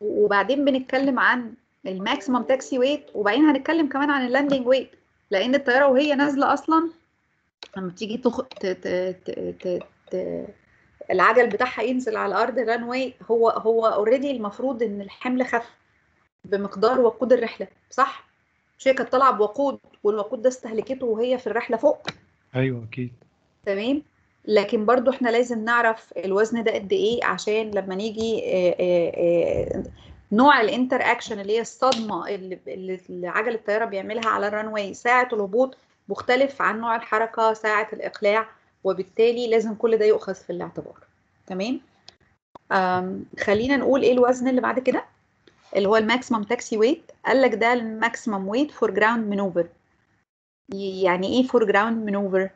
وبعدين بنتكلم عن ال maximum taxi weight وبعدين هنتكلم كمان عن ال landing weight لأن الطيارة وهي نازلة أصلا لما بتيجي تخ... ت... ت... ت... ت... ت... العجل بتاعها ينزل على ارض ال runway هو هو already المفروض إن الحمل خف بمقدار وقود الرحلة صح؟ مش هي كانت طالعة بوقود والوقود ده استهلكته وهي في الرحلة فوق. أيوه أكيد. تمام؟ لكن برضو إحنا لازم نعرف الوزن ده قد إيه عشان لما نيجي نوع ال interaction اللي هي الصدمة اللي عجل الطيارة بيعملها على ال runway ساعة الهبوط مختلف عن نوع الحركة ساعة الإقلاع وبالتالي لازم كل ده يؤخذ في الاعتبار. تمام؟ خلينا نقول إيه الوزن اللي بعد كده؟ اللي هو ال maximum taxi weight قال لك ده ال maximum weight for ground maneuver يعني إيه for ground maneuver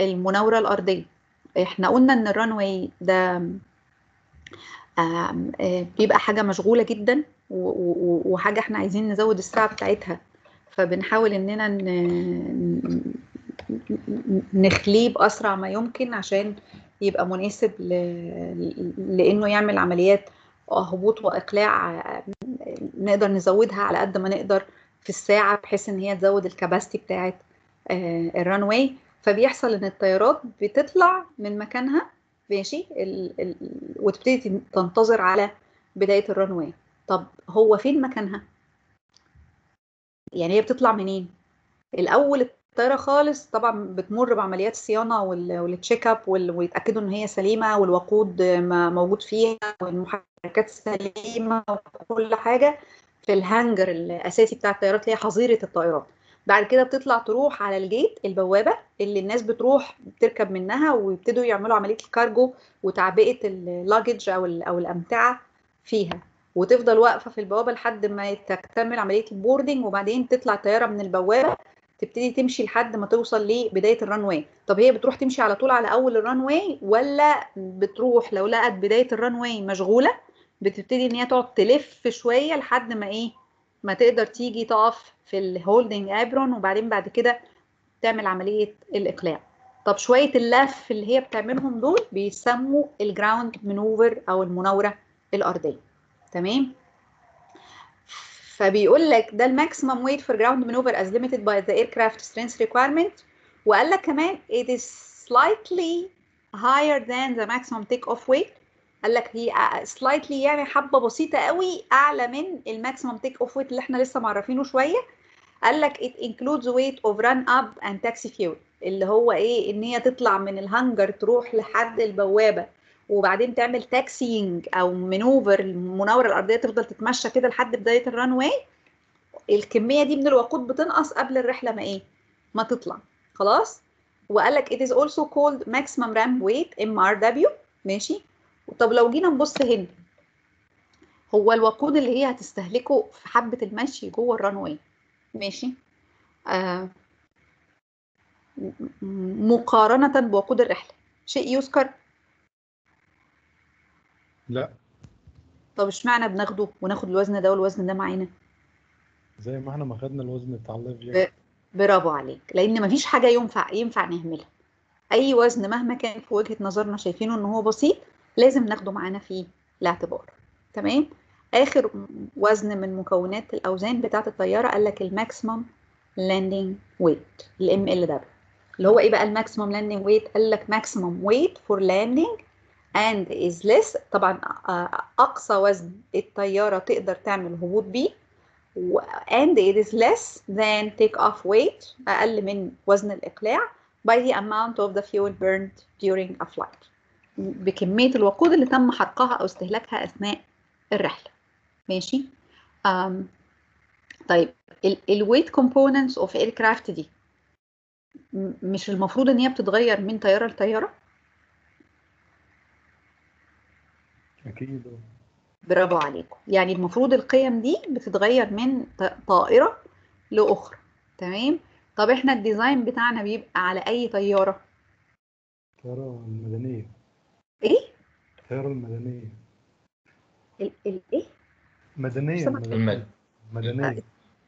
المناورة الأرضية. إحنا قلنا إن ال runway ده آه، بيبقى حاجة مشغولة جدا وحاجة إحنا عايزين نزود الساعة بتاعتها فبنحاول إننا نخليه بأسرع ما يمكن عشان يبقى مناسب لإنه يعمل عمليات هبوط وإقلاع آه، نقدر نزودها على قد ما نقدر في الساعة بحيث إن هي تزود الكباستي بتاعت الران واي فبيحصل إن الطيارات بتطلع من مكانها ماشي. وتبتدي تنتظر على بداية ال runway طب هو فين مكانها؟ يعني هي بتطلع منين؟ الأول الطيارة خالص طبعا بتمر بعمليات الصيانة وال- وال check up ويتأكدوا إن هي سليمة والوقود موجود فيها والمحركات سليمة وكل حاجة في الهانجر الأساسي بتاع الطيارات اللي هي حظيرة الطائرات. بعد كده بتطلع تروح على ال gate البوابة اللي الناس بتروح تركب منها ويبتدوا يعملوا عملية الكارجو وتعبئة ال luggage أو أو الأمتعة فيها. وتفضل واقفة في البوابة لحد ما تكتمل عملية ال boarding وبعدين تطلع الطياره من البوابة تبتدي تمشي لحد ما توصل لبداية ال runway طب هي بتروح تمشي على طول على أول ال runway ولا بتروح لو لقت بداية ال runway مشغولة بتبتدي إن هي تقعد تلف شوية لحد ما إيه ما تقدر تيجي تقف في ال holding apron وبعدين بعد كده تعمل عملية الإقلاع. طب شوية اللف اللي هي بتعملهم دول بيسموا ال ground maneuver أو المناورة الأرضية. تمام؟ فبيقول لك ده ال maximum weight for ground maneuver as limited by the aircraft strength requirement. وقال لك كمان it is slightly higher than the maximum take off weight. قال لك هي slightly يعني حبة بسيطة قوي أعلى من ال maximum take off weight اللي إحنا لسه معرفينه شوية. قال لك it includes weight of run up and taxi fuel. اللي هو إيه إن هي تطلع من الهانجر تروح لحد البوابة. وبعدين تعمل taxiing أو maneuver المناورة الأرضية تفضل تتمشى كده لحد بداية ال runway الكمية دي من الوقود بتنقص قبل الرحلة ما إيه؟ ما تطلع. خلاص؟ وقال لك it is also called maximum ramp weight MRW ماشي؟ طب لو جينا نبص هنا هو الوقود اللي هي هتستهلكه في حبة المشي جوه ال runway ماشي؟ آه م- م- مقارنة بوقود الرحلة. شيء يذكر لا. طب اشمعنى بناخده وناخد الوزن ده والوزن ده معانا؟ زي ما إحنا ما خدنا الوزن بتاع ال life jacket برافو عليك. لأن مفيش حاجة ينفع ينفع نهملها. أي وزن مهما كان في وجهة نظرنا شايفينه إن هو بسيط لازم ناخده معانا في الاعتبار. تمام؟ آخر وزن من مكونات الأوزان بتاعة الطيارة قال لك ال maximum landing weight ال MLW اللي هو إيه بقى ال maximum landing weight؟ قال لك maximum weight for landing and is less. طبعا آه، أقصى وزن الطيارة تقدر تعمل هبوط بيه. and it is less than take off weight أقل من وزن الإقلاع by the amount of the fuel burned during a flight. بكمية الوقود اللي تم حرقها أو استهلاكها أثناء الرحلة. ماشي؟ um, طيب weight components of aircraft دي مش المفروض إن هي بتتغير من طيارة لطيارة؟ أكيد. آه. برافو عليكم. يعني المفروض القيم دي بتتغير من ط- طائرة لأخرى. تمام؟ طب إحنا ال design بتاعنا بيبقى على أي طيارة؟ الطيارة المدنية إيه؟ الطيارة المدنية. ال ال إيه؟ مدنية. مدنية. مدنية.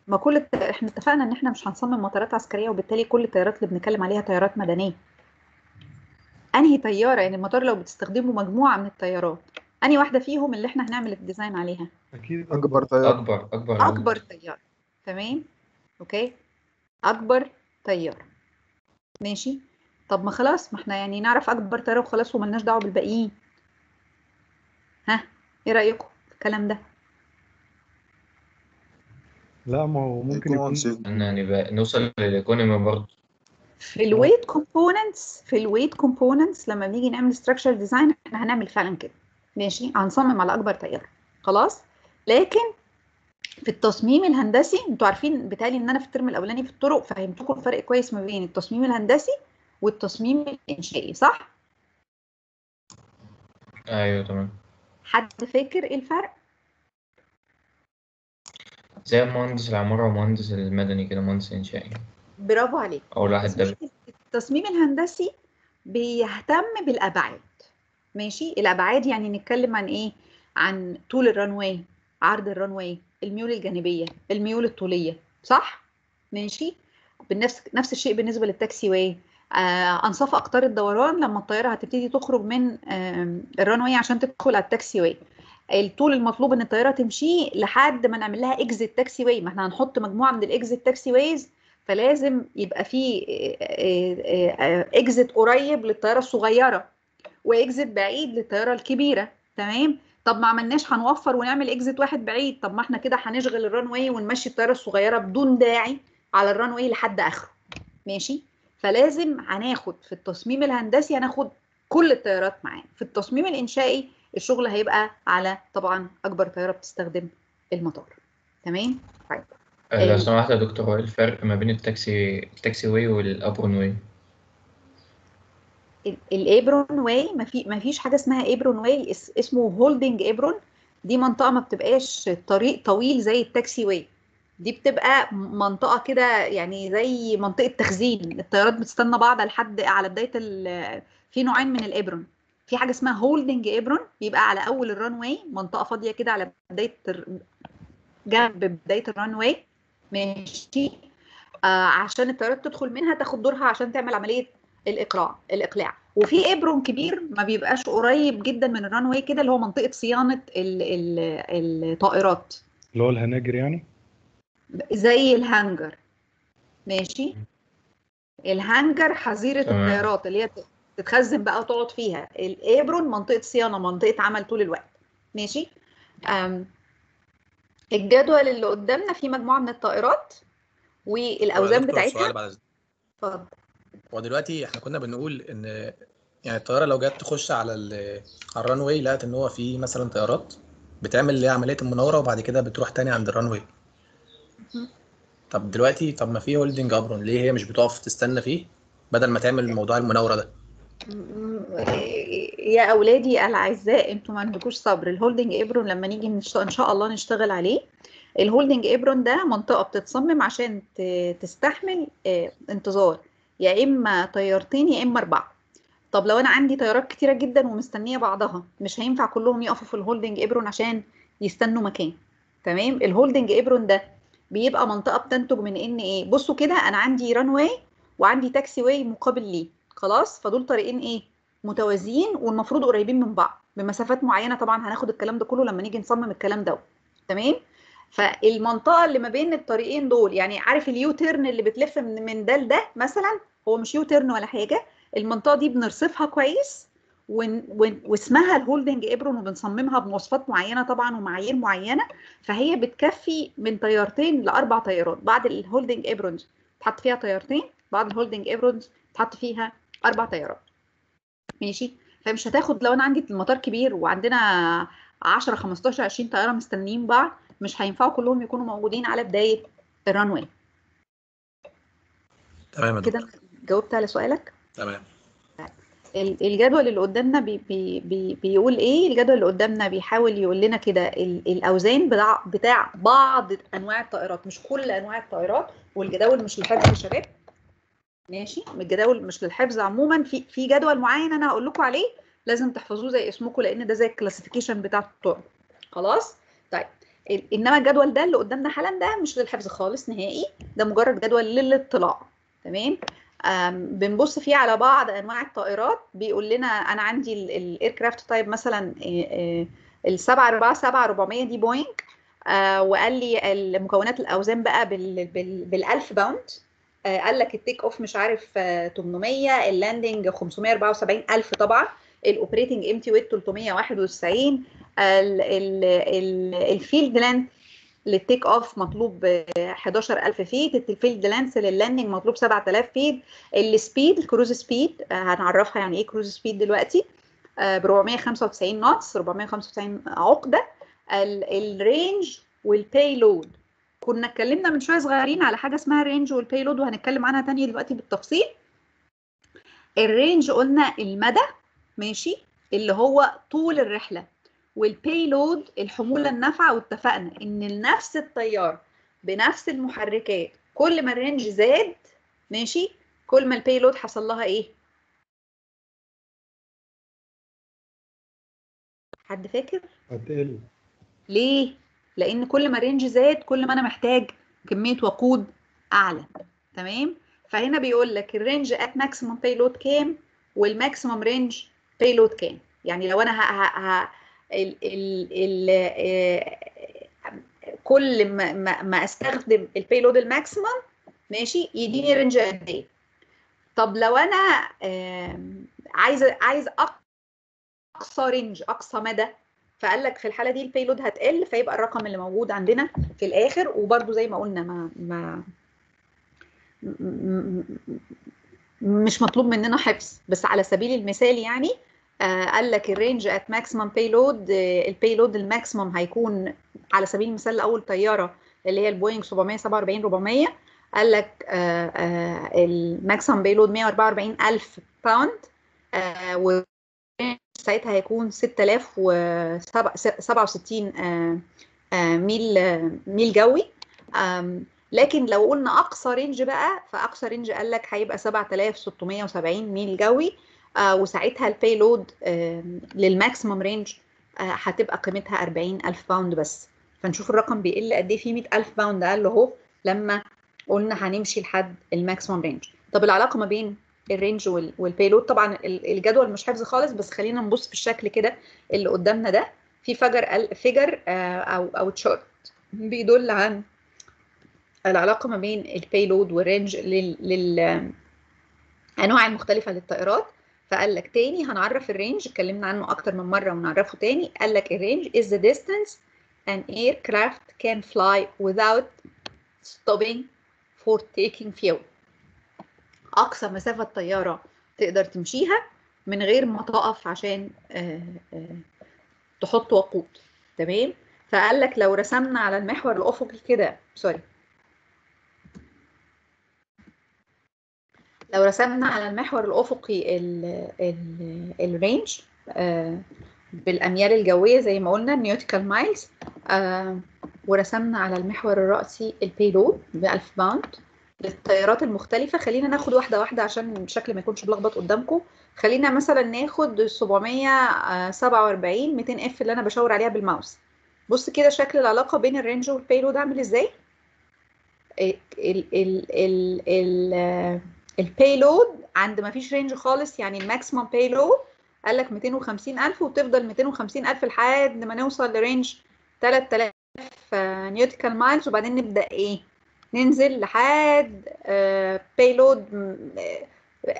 ما كل الت... إحنا اتفقنا إن إحنا مش هنصمم مطارات عسكرية وبالتالي كل الطيارات اللي بنتكلم عليها طيارات مدنية. أنهي طيارة؟ يعني المطار لو بتستخدمه مجموعة من الطيارات. أنهي واحدة فيهم اللي إحنا هنعمل ال design عليها؟ أكيد أكبر. طيارة. أكبر أكبر أكبر طيارة. تمام؟ أوكي. أكبر طيارة. ماشي؟ طب ما خلاص ما إحنا يعني نعرف أكبر طيارة وخلاص وملناش دعوة بالباقيين. ها؟ إيه رأيكم في الكلام ده؟ لا ما هو ممكن يكون نبقى نوصل لل economy برضه. في ال weight components في ال weight components لما بنيجي نعمل structure design إحنا هنعمل فعلا كده. ماشي؟ هنصمم على أكبر طيارة. خلاص؟ لكن في التصميم الهندسي أنتوا عارفين بتالي إن أنا في الترم الأولاني في الطرق فهمتكم الفرق كويس ما بين التصميم الهندسي والتصميم الإنشائي صح؟ أيوه تمام. حد فاكر إيه الفرق؟ زي مهندس العمارة ومهندس المدني كده مهندس إنشائي. برافو عليك. ده. التصميم التصميم الهندسي بيهتم بالأبعاد. ماشي؟ الأبعاد يعني نتكلم عن إيه؟ عن طول ال runway عرض ال runway الميول الجانبية الميول الطولية صح؟ ماشي؟ بالنفس نفس الشيء بالنسبة لل taxiway آه أنصاف أقطار الدوران لما الطيارة هتبتدي تخرج من آه ال runway عشان تدخل على ال taxiway الطول المطلوب إن الطيارة تمشيه لحد ما نعمل لها exit taxiway ما إحنا هنحط مجموعة من ال exit taxiways فلازم يبقى في exit قريب للطيارة الصغيرة. و exit بعيد للطيارة الكبيرة تمام؟ طب ما عملناش هنوفر ونعمل exit واحد بعيد. طب ما إحنا كده هنشغل ال runway ونمشي الطيارة الصغيرة بدون داعي على ال runway لحد آخره. ماشي؟ فلازم هناخد في التصميم الهندسي هناخد كل الطيارات معاه في التصميم الإنشائي الشغل هيبقى على طبعا أكبر طيارة بتستخدم المطار. تمام؟ طيب. لو سمحت يا دكتور هو إيه الفرق ما بين ال taxi ال taxiway وال apron way ال apron way ما في ما فيش حاجة اسمها apron way اس- اسمه holding apron دي منطقة ما بتبقاش طريق طويل زي ال taxiway. دي بتبقى منطقة كده يعني زي منطقة تخزين. الطيارات بتستنى بعض لحد على بداية في نوعين من ال apron في حاجة اسمها holding apron بيبقى على أول ال runway منطقة فاضية كده على بداية جنب بداية ال runway ماشي. آه عشان الطيارات تدخل منها تاخد دورها عشان تعمل عملية الاقلاع الإقلاع. وفي apron كبير ما بيبقاش قريب جدا من ال runway كده اللي هو منطقة صيانة ال ال الطائرات. اللي هو الهناجر يعني؟ زي الهانجر. ماشي؟ الهانجر حظيره تمام. الطيارات اللي هي تتخزن بقى وتقعد فيها. ال apron منطقة صيانة منطقة عمل طول الوقت. ماشي؟ الجدول اللي قدامنا فيه مجموعة من الطائرات والأوزان بتاعتها. اتفضل. هو دلوقتي إحنا كنا بنقول إن يعني الطيارة لو جت تخش على على ال runway لقت إن هو في مثلا طيارات بتعمل اللي هي عملية المناورة وبعد كده بتروح تاني عند ال runway. طب دلوقتي طب ما في holding apron ليه هي مش بتقف تستنى فيه بدل ما تعمل موضوع المناورة ده؟ يا أولادي الأعزاء أنتوا ما عندكوش صبر. ال holding apron لما نيجي إن شاء الله نشتغل عليه ال holding apron ده منطقة بتتصمم عشان تستحمل آه، انتظار. يا إما طيارتين يا إما أربعة. طب لو أنا عندي طيارات كتيرة جدا ومستنية بعضها مش هينفع كلهم يقفوا في ال holding apron عشان يستنوا مكان. تمام؟ ال holding apron ده بيبقى منطقة بتنتج من إن إيه؟ بصوا كده أنا عندي runway وعندي taxiway مقابل ليه. خلاص؟ فدول طريقين إيه؟ متوازيين والمفروض قريبين من بعض. بمسافات معينة طبعا هناخد الكلام ده كله لما نيجي نصمم الكلام ده. تمام؟ فالمنطقة اللي ما بين الطريقين دول يعني عارف ال U-turn اللي بتلف من من ده لده مثلا؟ هو مش U-turn ولا حاجة. المنطقة دي بنرصفها كويس ون ون واسمها ال holding apron وبنصممها بمواصفات معينة طبعا ومعايير معينة. فهي بتكفي من طيارتين لأربع طيارات. بعد ال holding aprons تحط فيها طيارتين بعد ال holding aprons تحط فيها أربع طيارات. ماشي؟ فمش هتاخد لو أنا عندي المطار كبير وعندنا 10 15 20 طيارة مستنيين بعض مش هينفعوا كلهم يكونوا موجودين على بداية ال runway تمام كده؟ جاوبت على سؤالك؟ تمام. ال- الجدول اللي قدامنا بي بي بي بيقول إيه؟ الجدول اللي قدامنا بيحاول يقول لنا كده ال- الأوزان بتاع بتاع بعض أنواع الطائرات مش كل أنواع الطائرات والجداول مش للحفظ يا شباب. ماشي؟ الجداول مش للحفظ عموما. في في جدول معين أنا هقول لكم عليه لازم تحفظوه زي اسمكم لأن ده زي ال classification بتاع الطائر خلاص؟ طيب. إنما الجدول ده اللي قدامنا حالا ده مش للحفظ خالص نهائي ده مجرد جدول للاطلاع. تمام؟ بنبص فيه على بعض أنواع الطائرات. بيقول لنا أنا عندي ال aircraft type مثلا ال 747 400 دي بوينج آه، وقال لي المكونات الأوزان بقى بال بال بالألف pound. آه، قال لك ال take off مش عارف آه، 800 ال landing 574 ألف طبعا. ال operating empty weight 391 ال- ال- ال- field length لل take off مطلوب آه، 11000 feet ال field length لل landing مطلوب 7000 feet. ال speed ال cruise speed آه، هنعرفها يعني إيه cruise speed دلوقتي؟ ب 495 knots 495 عقدة. ال- range وال payload كنا اتكلمنا من شوية صغيرين على حاجة اسمها ال range وال payload وهنتكلم عنها تاني دلوقتي بالتفصيل. ال range قلنا المدى ماشي اللي هو طول الرحلة. وال payload الحموله النافعة واتفقنا إن نفس الطيار بنفس المحركات كل ما ال range زاد ماشي؟ كل ما ال payload حصل لها إيه؟ حد فاكر؟ هتقل ليه؟ لأن كل ما ال range زاد كل ما أنا محتاج كمية وقود أعلى تمام؟ فهنا بيقول لك ال range at maximum payload كام وال maximum range payload كام؟ يعني لو أنا ه ه ه ال ال ال آه، كل ما ما, ما استخدم ال payload ال maximum ماشي؟ يديني range قد إيه؟ طب لو أنا عايزة عايز أقصى range أقصى مدى فقال لك في الحالة دي ال payload هتقل فيبقى الرقم اللي موجود عندنا في الآخر وبرده زي ما قلنا ما ما مش مطلوب مننا حفظ بس على سبيل المثال يعني قال لك ال range at maximum payload ال payload ال maximum هيكون على سبيل المثال لاول طيارة اللي هي البوينج 747 400 قال لك آه آه ال maximum payload 144 ألف pound آه وال range ساعتها هيكون 6067 آه آه ميل آه ميل جوي. لكن لو قلنا أقصى range بقى فأقصى range قال لك هيبقى 7670 ميل جوي. آه وساعتها ال payload آه لل maximum range آه هتبقى قيمتها 40000 pound بس. فنشوف الرقم بيقل قد إيه في 100000 pound أقل أهو لما قلنا هنمشي لحد ال maximum range طب العلاقة ما بين ال range وال- وال payload طبعا ال- الجدول مش حفظ خالص بس خلينا نبص في الشكل كده اللي قدامنا ده. في figure figure أو أو chart بيدل عن العلاقة ما بين ال payload وال range لل, لل أنواع المختلفه للطائرات. فقال لك تاني هنعرف ال range اتكلمنا عنه أكتر من مرة ونعرفه تاني قال لك ال range is the distance an aircraft can fly without stopping for taking fuel. أقصى مسافة الطياره تقدر تمشيها من غير ما تقف عشان آه، آه، تحط وقود. تمام؟ فقال لك لو رسمنا على المحور الأفقي كده sorry لو رسمنا على المحور الأفقي ال ال range آه، بالأميال الجوية زي ما قلنا ال nautical miles ورسمنا على المحور الرأسي ال payload ب 1000 pound للطيارات المختلفة خلينا ناخد واحدة واحدة عشان الشكل ما يكونش ملخبط قدامكم. خلينا مثلا ناخد 747 200 F اللي أنا بشاور عليها بالماوس. بص كده شكل العلاقة بين ال range وال payload عامل إزاي؟ ال ال ال ال ال payload عند ما فيش range خالص يعني ال maximum payload قال لك 250000 وتفضل 250000 لحد ما نوصل ل range 3000 nautical miles وبعدين نبدأ إيه؟ ننزل لحد payload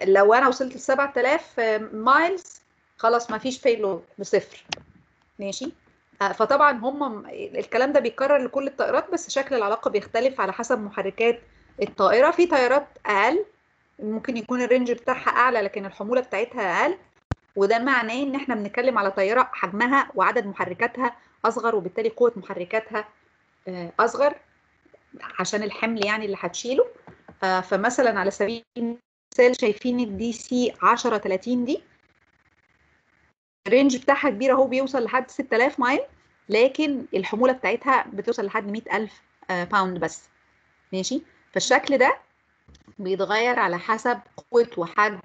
لو أنا وصلت ل 7000 miles خلاص ما فيش payload بصفر. ماشي؟ آه، فطبعا هم الكلام ده بيتكرر لكل الطائرات بس شكل العلاقة بيختلف على حسب محركات الطائرة. في طيارات أقل ممكن يكون ال range بتاعها أعلى لكن الحمولة بتاعتها أقل. وده معناه إن إحنا بنتكلم على طيارة حجمها وعدد محركاتها أصغر وبالتالي قوة محركاتها آه، أصغر عشان الحمل يعني اللي هتشيله. آه، فمثلا على سبيل المثال شايفين ال DC 10 30 دي. ال range بتاعها كبير أهو بيوصل لحد 6000 mile لكن الحمولة بتاعتها بتوصل لحد 100000 آه، pound بس. ماشي؟ فالشكل ده بيتغير على حسب قوة وحجم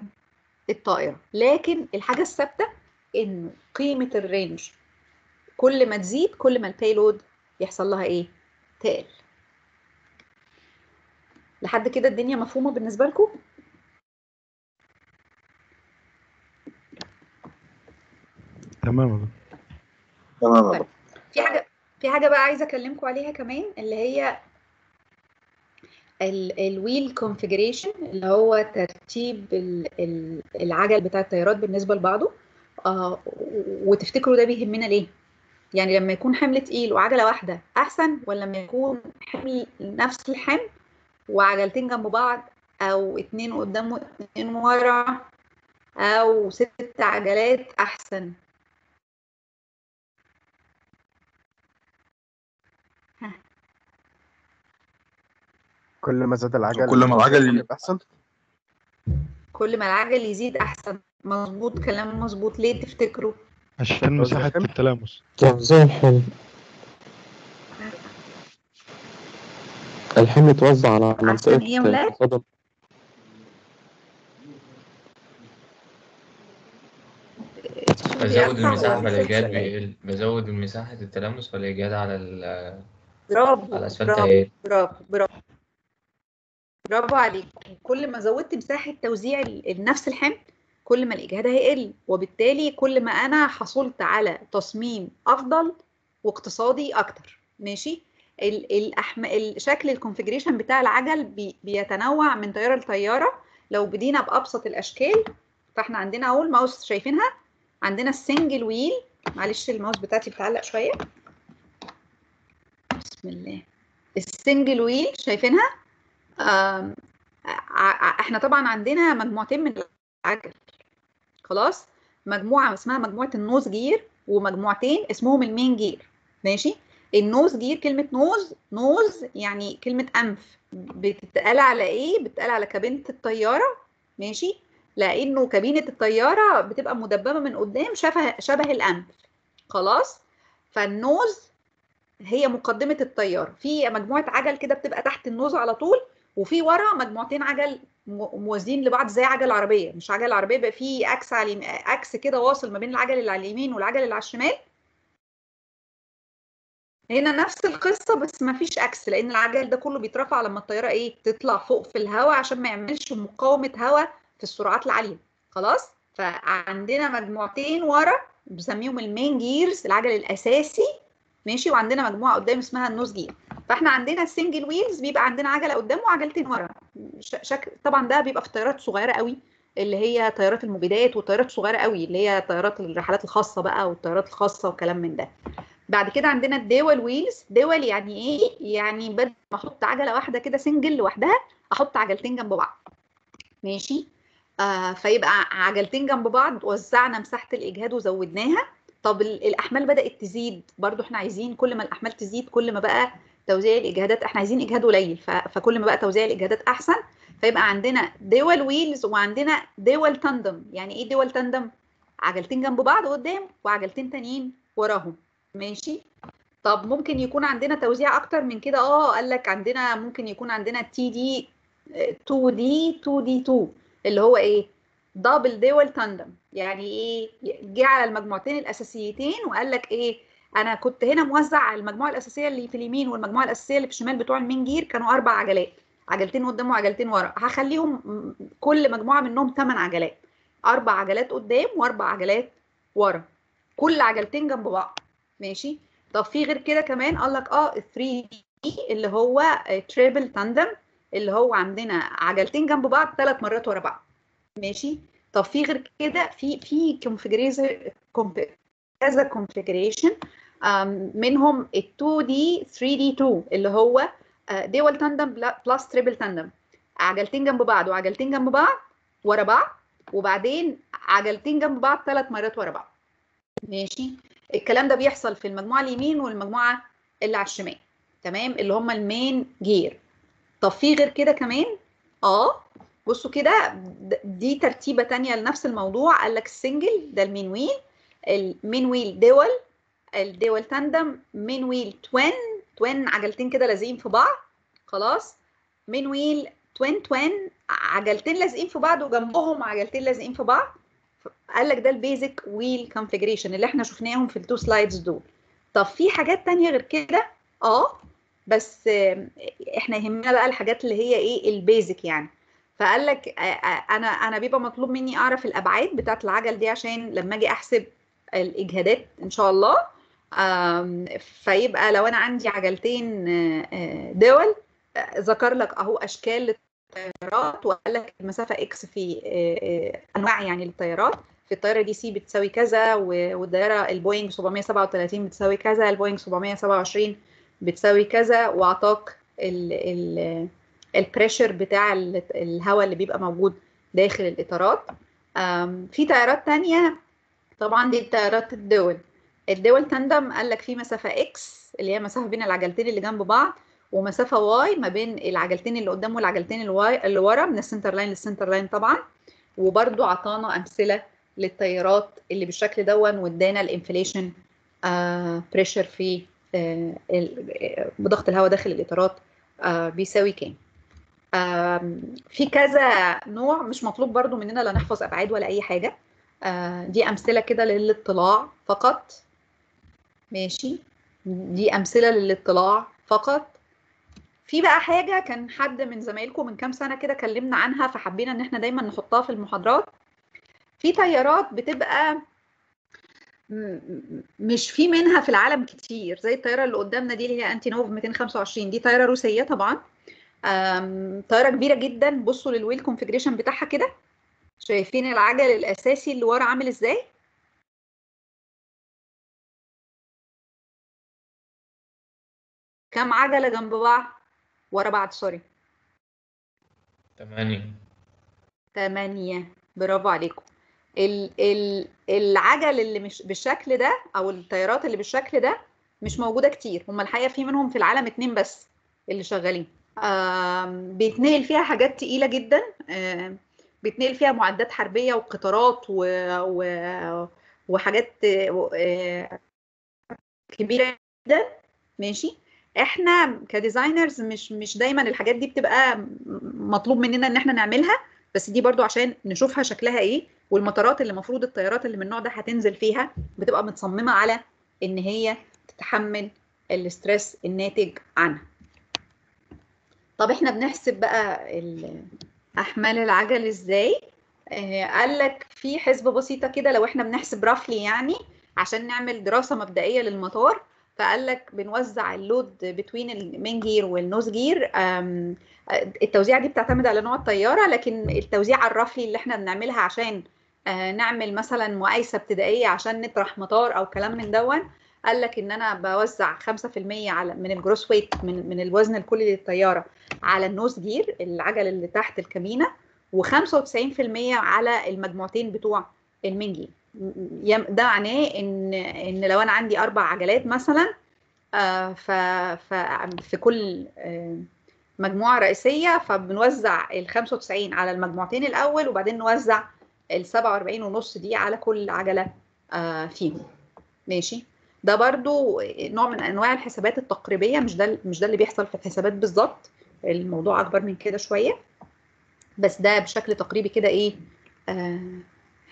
الطائرة لكن الحاجة الثابتة ان قيمة ال range كل ما تزيد كل ما ال payload يحصل لها إيه تقل لحد كده الدنيا مفهومة بالنسبة لكم تمام يا دكتور. تمام يا طيب. في حاجة في حاجة بقى عايزة أكلمكم عليها كمان اللي هي ال wheel configuration اللي هو ترتيب ال- ال- العجل بتاع الطيارات بالنسبة لبعضه آه وتفتكروا ده بيهمنا ليه؟ يعني لما يكون حمل تقيل وعجلة واحدة أحسن ولا لما يكون حمل نفس الحمل وعجلتين جنب بعض أو اتنين قدام واتنين ورا أو ست عجلات أحسن؟ كل ما زاد العجل كل ما العجل يبقى أحسن؟ كل ما العجل يزيد أحسن. مظبوط كلام مظبوط. ليه تفتكروا؟ عشان مساحة. التلامس. توزيع الحمل الحمل توزع على؟ منطقة بزود المساحة فالإجهاد بيقل؟ بزود مساحة التلامس فالإجهاد على ال- برافو على الأسفلت برافو هيقل برافو برافو. برافو عليك. كل ما زودت مساحة توزيع نفس الحمل كل ما الإجهاد هيقل وبالتالي كل ما أنا حصلت على تصميم أفضل واقتصادي أكتر. ماشي؟ ال- الأحم... ال- شكل ال configuration بتاع العجل بي... بيتنوع من طيارة لطيارة. لو بدينا بأبسط الأشكال فإحنا عندنا أول ماوس شايفينها. عندنا ال single wheel معلش الماوس بتاعتي بتعلق شوية. بسم الله. ال single wheel شايفينها؟ إحنا طبعا عندنا مجموعتين من العجل خلاص؟ مجموعة اسمها مجموعة ال nose gear ومجموعتين اسمهم ال main gear. ماشي؟ ال nose gear كلمة nose nose يعني كلمة أنف. بتتقال على إيه؟ بتتقال على كابينة الطيارة. ماشي؟ لأنه كابينة الطيارة بتبقى مدببة من قدام شبه شبه الأنف. خلاص؟ فالنوز هي مقدمة الطيارة. في مجموعة عجل كده بتبقى تحت النوز على طول وفي ورا مجموعتين عجل م- موازيين لبعض زي عجل عربيه مش عجل عربيه بقى في عكس على عكس كده واصل ما بين العجل اللي على اليمين والعجل اللي على الشمال. هنا نفس القصة بس ما فيش عكس لأن العجل ده كله بيترفع لما الطيارة إيه تطلع فوق في الهواء عشان ما يعملش مقاومة هواء في السرعات العالية. خلاص؟ فعندنا مجموعتين ورا بنسميهم ال main gears العجل الأساسي. ماشي؟ وعندنا مجموعة قدام اسمها ال nose gear. فاحنا عندنا ال single wheels بيبقى عندنا عجلة قدام وعجلتين ورا. شكل طبعا ده بيبقى في طيارات صغيرة قوي اللي هي طيارات المبيدات وطيارات صغيرة قوي اللي هي طيارات الرحلات الخاصة بقى والطيارات الخاصة وكلام من ده. بعد كده عندنا ال dual wheels dual يعني إيه؟ يعني بدل ما أحط عجلة واحدة كده single لوحدها أحط عجلتين جنب بعض. ماشي؟ آه فيبقى عجلتين جنب بعض وزعنا مساحة الإجهاد وزودناها. طب ال- الأحمال بدأت تزيد. برضو إحنا عايزين كل ما الأحمال تزيد كل ما بقى توزيع الإجهادات إحنا عايزين إجهاد قليل فكل ما بقى توزيع الإجهادات أحسن فيبقى عندنا دول ويلز وعندنا دول تاندم يعني إيه دول تاندم عجلتين جنب بعض قدام وعجلتين تانيين وراهم. ماشي؟ طب ممكن يكون عندنا توزيع أكتر من كده؟ آه قال لك عندنا ممكن يكون عندنا تي دي 2 دي 2 دي 2 اللي هو إيه؟ دبل دول تاندم يعني إيه؟ جه على المجموعتين الأساسيتين وقال لك إيه؟ أنا كنت هنا موزع على المجموعة الأساسية اللي في اليمين والمجموعة الأساسية اللي في الشمال بتوع المين جير كانوا أربع عجلات. عجلتين قدام وعجلتين ورا. هخليهم كل مجموعة منهم ثمان عجلات. أربع عجلات قدام وأربع عجلات ورا. كل عجلتين جنب بعض. ماشي؟ طب في غير كده كمان قال لك آه 3 دي اللي هو triple tandem اللي هو عندنا عجلتين جنب بعض ثلاث مرات ورا بعض. ماشي؟ طب في غير كده في في configuration كذا configuration منهم ال 2 D 3 D 2 اللي هو dual tandem plus triple tandem عجلتين جنب بعض وعجلتين جنب بعض ورا بعض وبعدين عجلتين جنب بعض ثلاث مرات ورا بعض. ماشي؟ الكلام ده بيحصل في المجموعة اليمين والمجموعة اللي على الشمال. تمام؟ اللي هم ال main gear طب في غير كده كمان؟ آه. بصوا كده دي ترتيبة تانية لنفس الموضوع. قال لك ال single ده ال main wheel ال main wheel dual ال dual tandem main wheel twin twin عجلتين كده لازقين في بعض خلاص. main wheel twin twin عجلتين لازقين في بعض وجنبهم عجلتين لازقين في بعض. قال لك ده ال basic wheel configuration اللي إحنا شفناهم في ال two slides دول. طب في حاجات تانية غير كده؟ آه بس إحنا يهمنا بقى الحاجات اللي هي إيه ال basic يعني. فقال لك أنا أنا بيبقى مطلوب مني أعرف الأبعاد بتاعت العجل دي عشان لما أجي أحسب الإجهادات إن شاء الله. فيبقى لو أنا عندي عجلتين آه، آه، dual آه، ذكر لك أهو أشكال للطيارات وقال لك المسافة X في أنواع يعني للطيارات. في الطيارة DC بتساوي كذا و- والطيارة البوينج 737 بتساوي كذا البوينج 727 بتساوي كذا وأعطاك ال ال ال pressure بتاع ال- الهواء اللي بيبقى موجود داخل الإطارات. في طيارات تانية طبعا دي طيارات ال dual. ال dual tandem قال لك في مسافة X اللي هي مسافة بين العجلتين اللي جنب بعض ومسافة Y ما بين العجلتين اللي قدام والعجلتين ال Y اللي ورا من ال center line لل center line طبعا. وبرده عطانا أمثلة للطيارات اللي بالشكل دوت وادانا ال inflation pressure في آه، ال- آه، بضغط الهواء داخل الإطارات آه، بيساوي كام. في كذا نوع مش مطلوب برضو مننا لا نحفظ أبعاد ولا أي حاجة. آه، دي أمثلة كده للاطلاع فقط. ماشي. دي أمثلة للاطلاع فقط. في بقى حاجة كان حد من زمايلكم من كام سنة كده كلمنا عنها فحبينا إن إحنا دايما نحطها في المحاضرات. في طيارات بتبقى مش في منها في العالم كتير زي الطيارة اللي قدامنا دي اللي هي أنتونوف 225 دي طيارة روسية طبعا. طيارة كبيرة جدا. بصوا لل wheel configuration بتاعها كده. شايفين العجل الأساسي اللي ورا عامل إزاي؟ كم عجلة جنب بعض؟ ورا بعض سوري. تمانية. تمانية. برافو عليكم. ال ال العجل اللي مش بالشكل ده أو التيارات اللي بالشكل ده مش موجودة كتير. هما الحقيقة في منهم في العالم اتنين بس اللي شغالين. بيتنقل فيها حاجات تقيلة جدا. بيتنقل فيها معدات حربية وقطارات و... و... وحاجات آه، كبيرة جدا ماشي؟ إحنا ك designers مش مش دايما الحاجات دي بتبقى مطلوب مننا إن إحنا نعملها بس دي برضو عشان نشوفها شكلها إيه والمطارات اللي المفروض الطيارات اللي من النوع ده هتنزل فيها بتبقى متصممة على إن هي تتحمل ال stress الناتج عنها. طب إحنا بنحسب بقى أحمال العجل إزاي؟ آه، قال لك في حسبة بسيطة كده لو إحنا بنحسب roughly يعني عشان نعمل دراسة مبدئية للمطار فقال لك بنوزع ال load between ال main gear وال nose gear التوزيعه دي بتعتمد على نوع الطيارة لكن التوزيعه ال roughly اللي إحنا بنعملها عشان آه، نعمل مثلا مقايسة ابتدائية عشان نطرح مطار أو كلام من دوت قال لك إن أنا بوزع 5% على من ال gross weight من من الوزن الكلي للطيارة على ال nose gear العجل اللي تحت الكابينه و95% على المجموعتين بتوع يم- ده معناه إن إن لو أنا عندي أربع عجلات مثلا آه، ف في كل آه، مجموعة رئيسية فبنوزع ال 95 على المجموعتين الأول وبعدين نوزع ال 47 ونص دي على كل عجلة آه، فيهم. ماشي؟ ده برضو نوع من أنواع الحسابات التقريبية مش ده مش ده اللي بيحصل في الحسابات بالظبط الموضوع أكبر من كده شوية. بس ده بشكل تقريبي كده إيه آه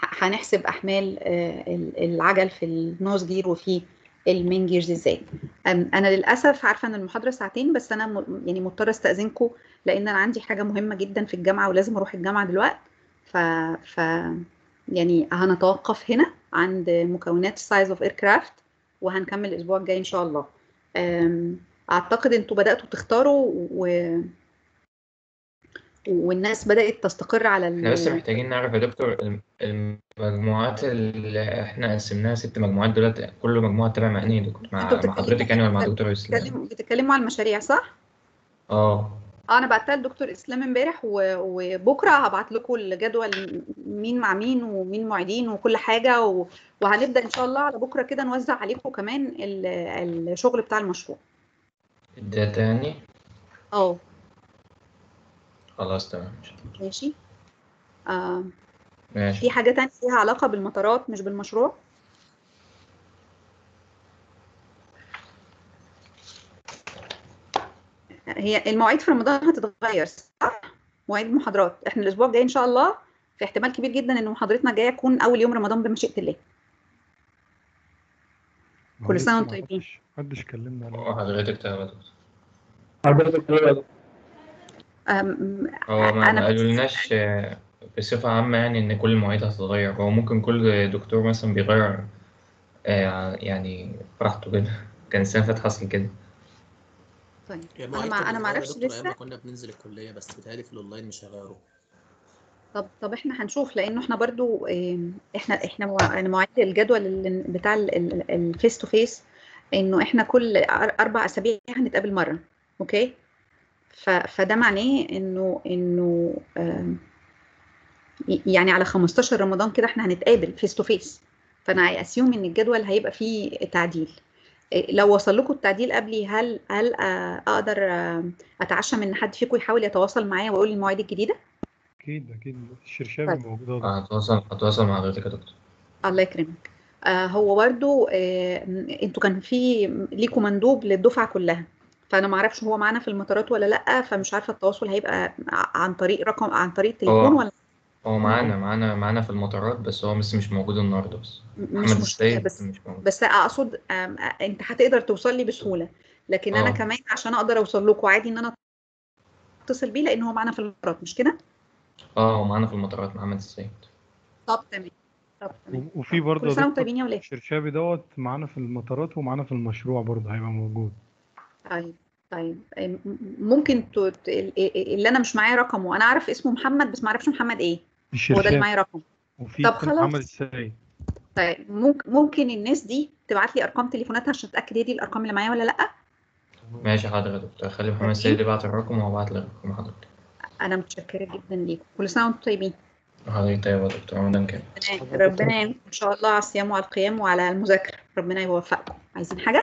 هنحسب أحمال آه ال- العجل في ال nose gear وفي ال main gears إزاي. أنا للأسف عارفة إن المحاضرة ساعتين بس أنا يعني مضطرة أستأذنكم لأن أنا عندي حاجة مهمة جدا في الجامعة ولازم أروح الجامعة دلوقتي ف ف يعني هنتوقف هنا عند مكونات ال size of aircraft وهنكمل الأسبوع الجاي إن شاء الله. أعتقد إنتوا بدأتوا تختاروا و... والناس بدأت تستقر على إحنا بس ال... محتاجين نعرف يا دكتور الم- المجموعات اللي إحنا قسمناها ست مجموعات دلوقتي كل مجموعة تبع مع يا دكتور؟ مع حضرتك يعني ولا مع دكتور اسلام بتتكلموا عن المشاريع صح؟ آه. آه أنا بعتها لدكتور إسلام امبارح وبكرة هبعت لكم الجدول مين مع مين ومين معيدين وكل حاجة و... وهنبدأ إن شاء الله على بكرة كده نوزع عليكم كمان ال... الشغل بتاع المشروع. الداتا يعني آه خلاص تمام. ماشي. آه ماشي. في حاجة تانية ليها علاقة بالمطارات مش بالمشروع؟ هي المواعيد في رمضان هتتغير صح؟ مواعيد المحاضرات. إحنا الأسبوع الجاي إن شاء الله في احتمال كبير جدا إن محاضرتنا الجاية تكون أول يوم رمضان بمشيئة الله. كل سنة ما وأنتم طيبين. حدش محدش كلمنا عليه وحضرتك تمام حضرتك هو ما أنا قالولناش آه، بصفة عامة يعني إن كل المواعيد هتتغير. هو ممكن كل دكتور مثلا بيغير آه، يعني براحته كده. كان السنة اللي فاتت حصل كده. طيب أنا ما أنا ما أعرفش أيام ما لسه كنا بننزل الكلية بس بيتهيألي في الأونلاين مش هيغيروه. طب طب إحنا هنشوف لأنه إحنا برضو إحنا إحنا مواعيد الجدول بتاع ال face to face إنه إحنا كل أربع أسابيع هنتقابل مرة أوكي؟ فده معناه إنه إنه يعني على 15 رمضان كده إحنا هنتقابل face to face فأنا assume إن الجدول هيبقى فيه تعديل. لو وصل لكم التعديل قبلي هل هل آه، أقدر آه، اتعشم إن حد فيكم يحاول يتواصل معايا ويقول لي المواعيد الجديدة؟ أكيد أكيد. الشرشابي طيب. موجود أهو. آه، هتواصل هتواصل مع حضرتك يا دكتور. الله يكرمك. آه هو برضو آه أنتوا كان في ليكوا مندوب للدفعة كلها. فأنا ما أعرفش هو معانا في المطارات ولا لأ فمش عارفة التواصل هيبقى عن طريق رقم عن طريق التليفون هو ولا هو معانا معانا معانا في المطارات بس هو بس مش موجود النهاردة بس. مش محمد مشكله السيد بس مش موجود. بس أقصد آم، آه، أنت هتقدر توصل لي بسهولة لكن أنا آه. كمان عشان أقدر أوصل لكم عادي إن أنا أتصل بيه لأن هو معانا في المطارات مش كده؟ آه هو معانا في المطارات محمد السيد. طب تمام طب تمام. و- وفي برضه كل يا سنة وأنتم دكتور طيبين يا ولاد الشرشابي دوت معانا في المطارات ومعانا في المشروع برضه هيبقى موجود. طيب طيب ممكن ت- ت- اللي أنا مش معايا رقمه أنا عارف اسمه محمد بس ما أعرفش محمد إيه. هو ده اللي معايا رقم. وفي طب خلاص. السيد طيب ممكن ممكن الناس دي تبعت لي أرقام تليفوناتها عشان اتاكد هي دي الأرقام اللي معايا ولا لأ؟ ماشي حاضر يا دكتور. خلي محمد سيد يبعت الرقم وهبعت لك رقم حضرتك أنا متشكرة جدا ليكم كل سنة وأنتم طيبين. حضرتك طيب يا دكتور. رمضان كريم ربنا ربنا يعينكم إن شاء الله على الصيام وعلى القيام وعلى المذاكرة. ربنا يوفقكم. عايزين حاجة؟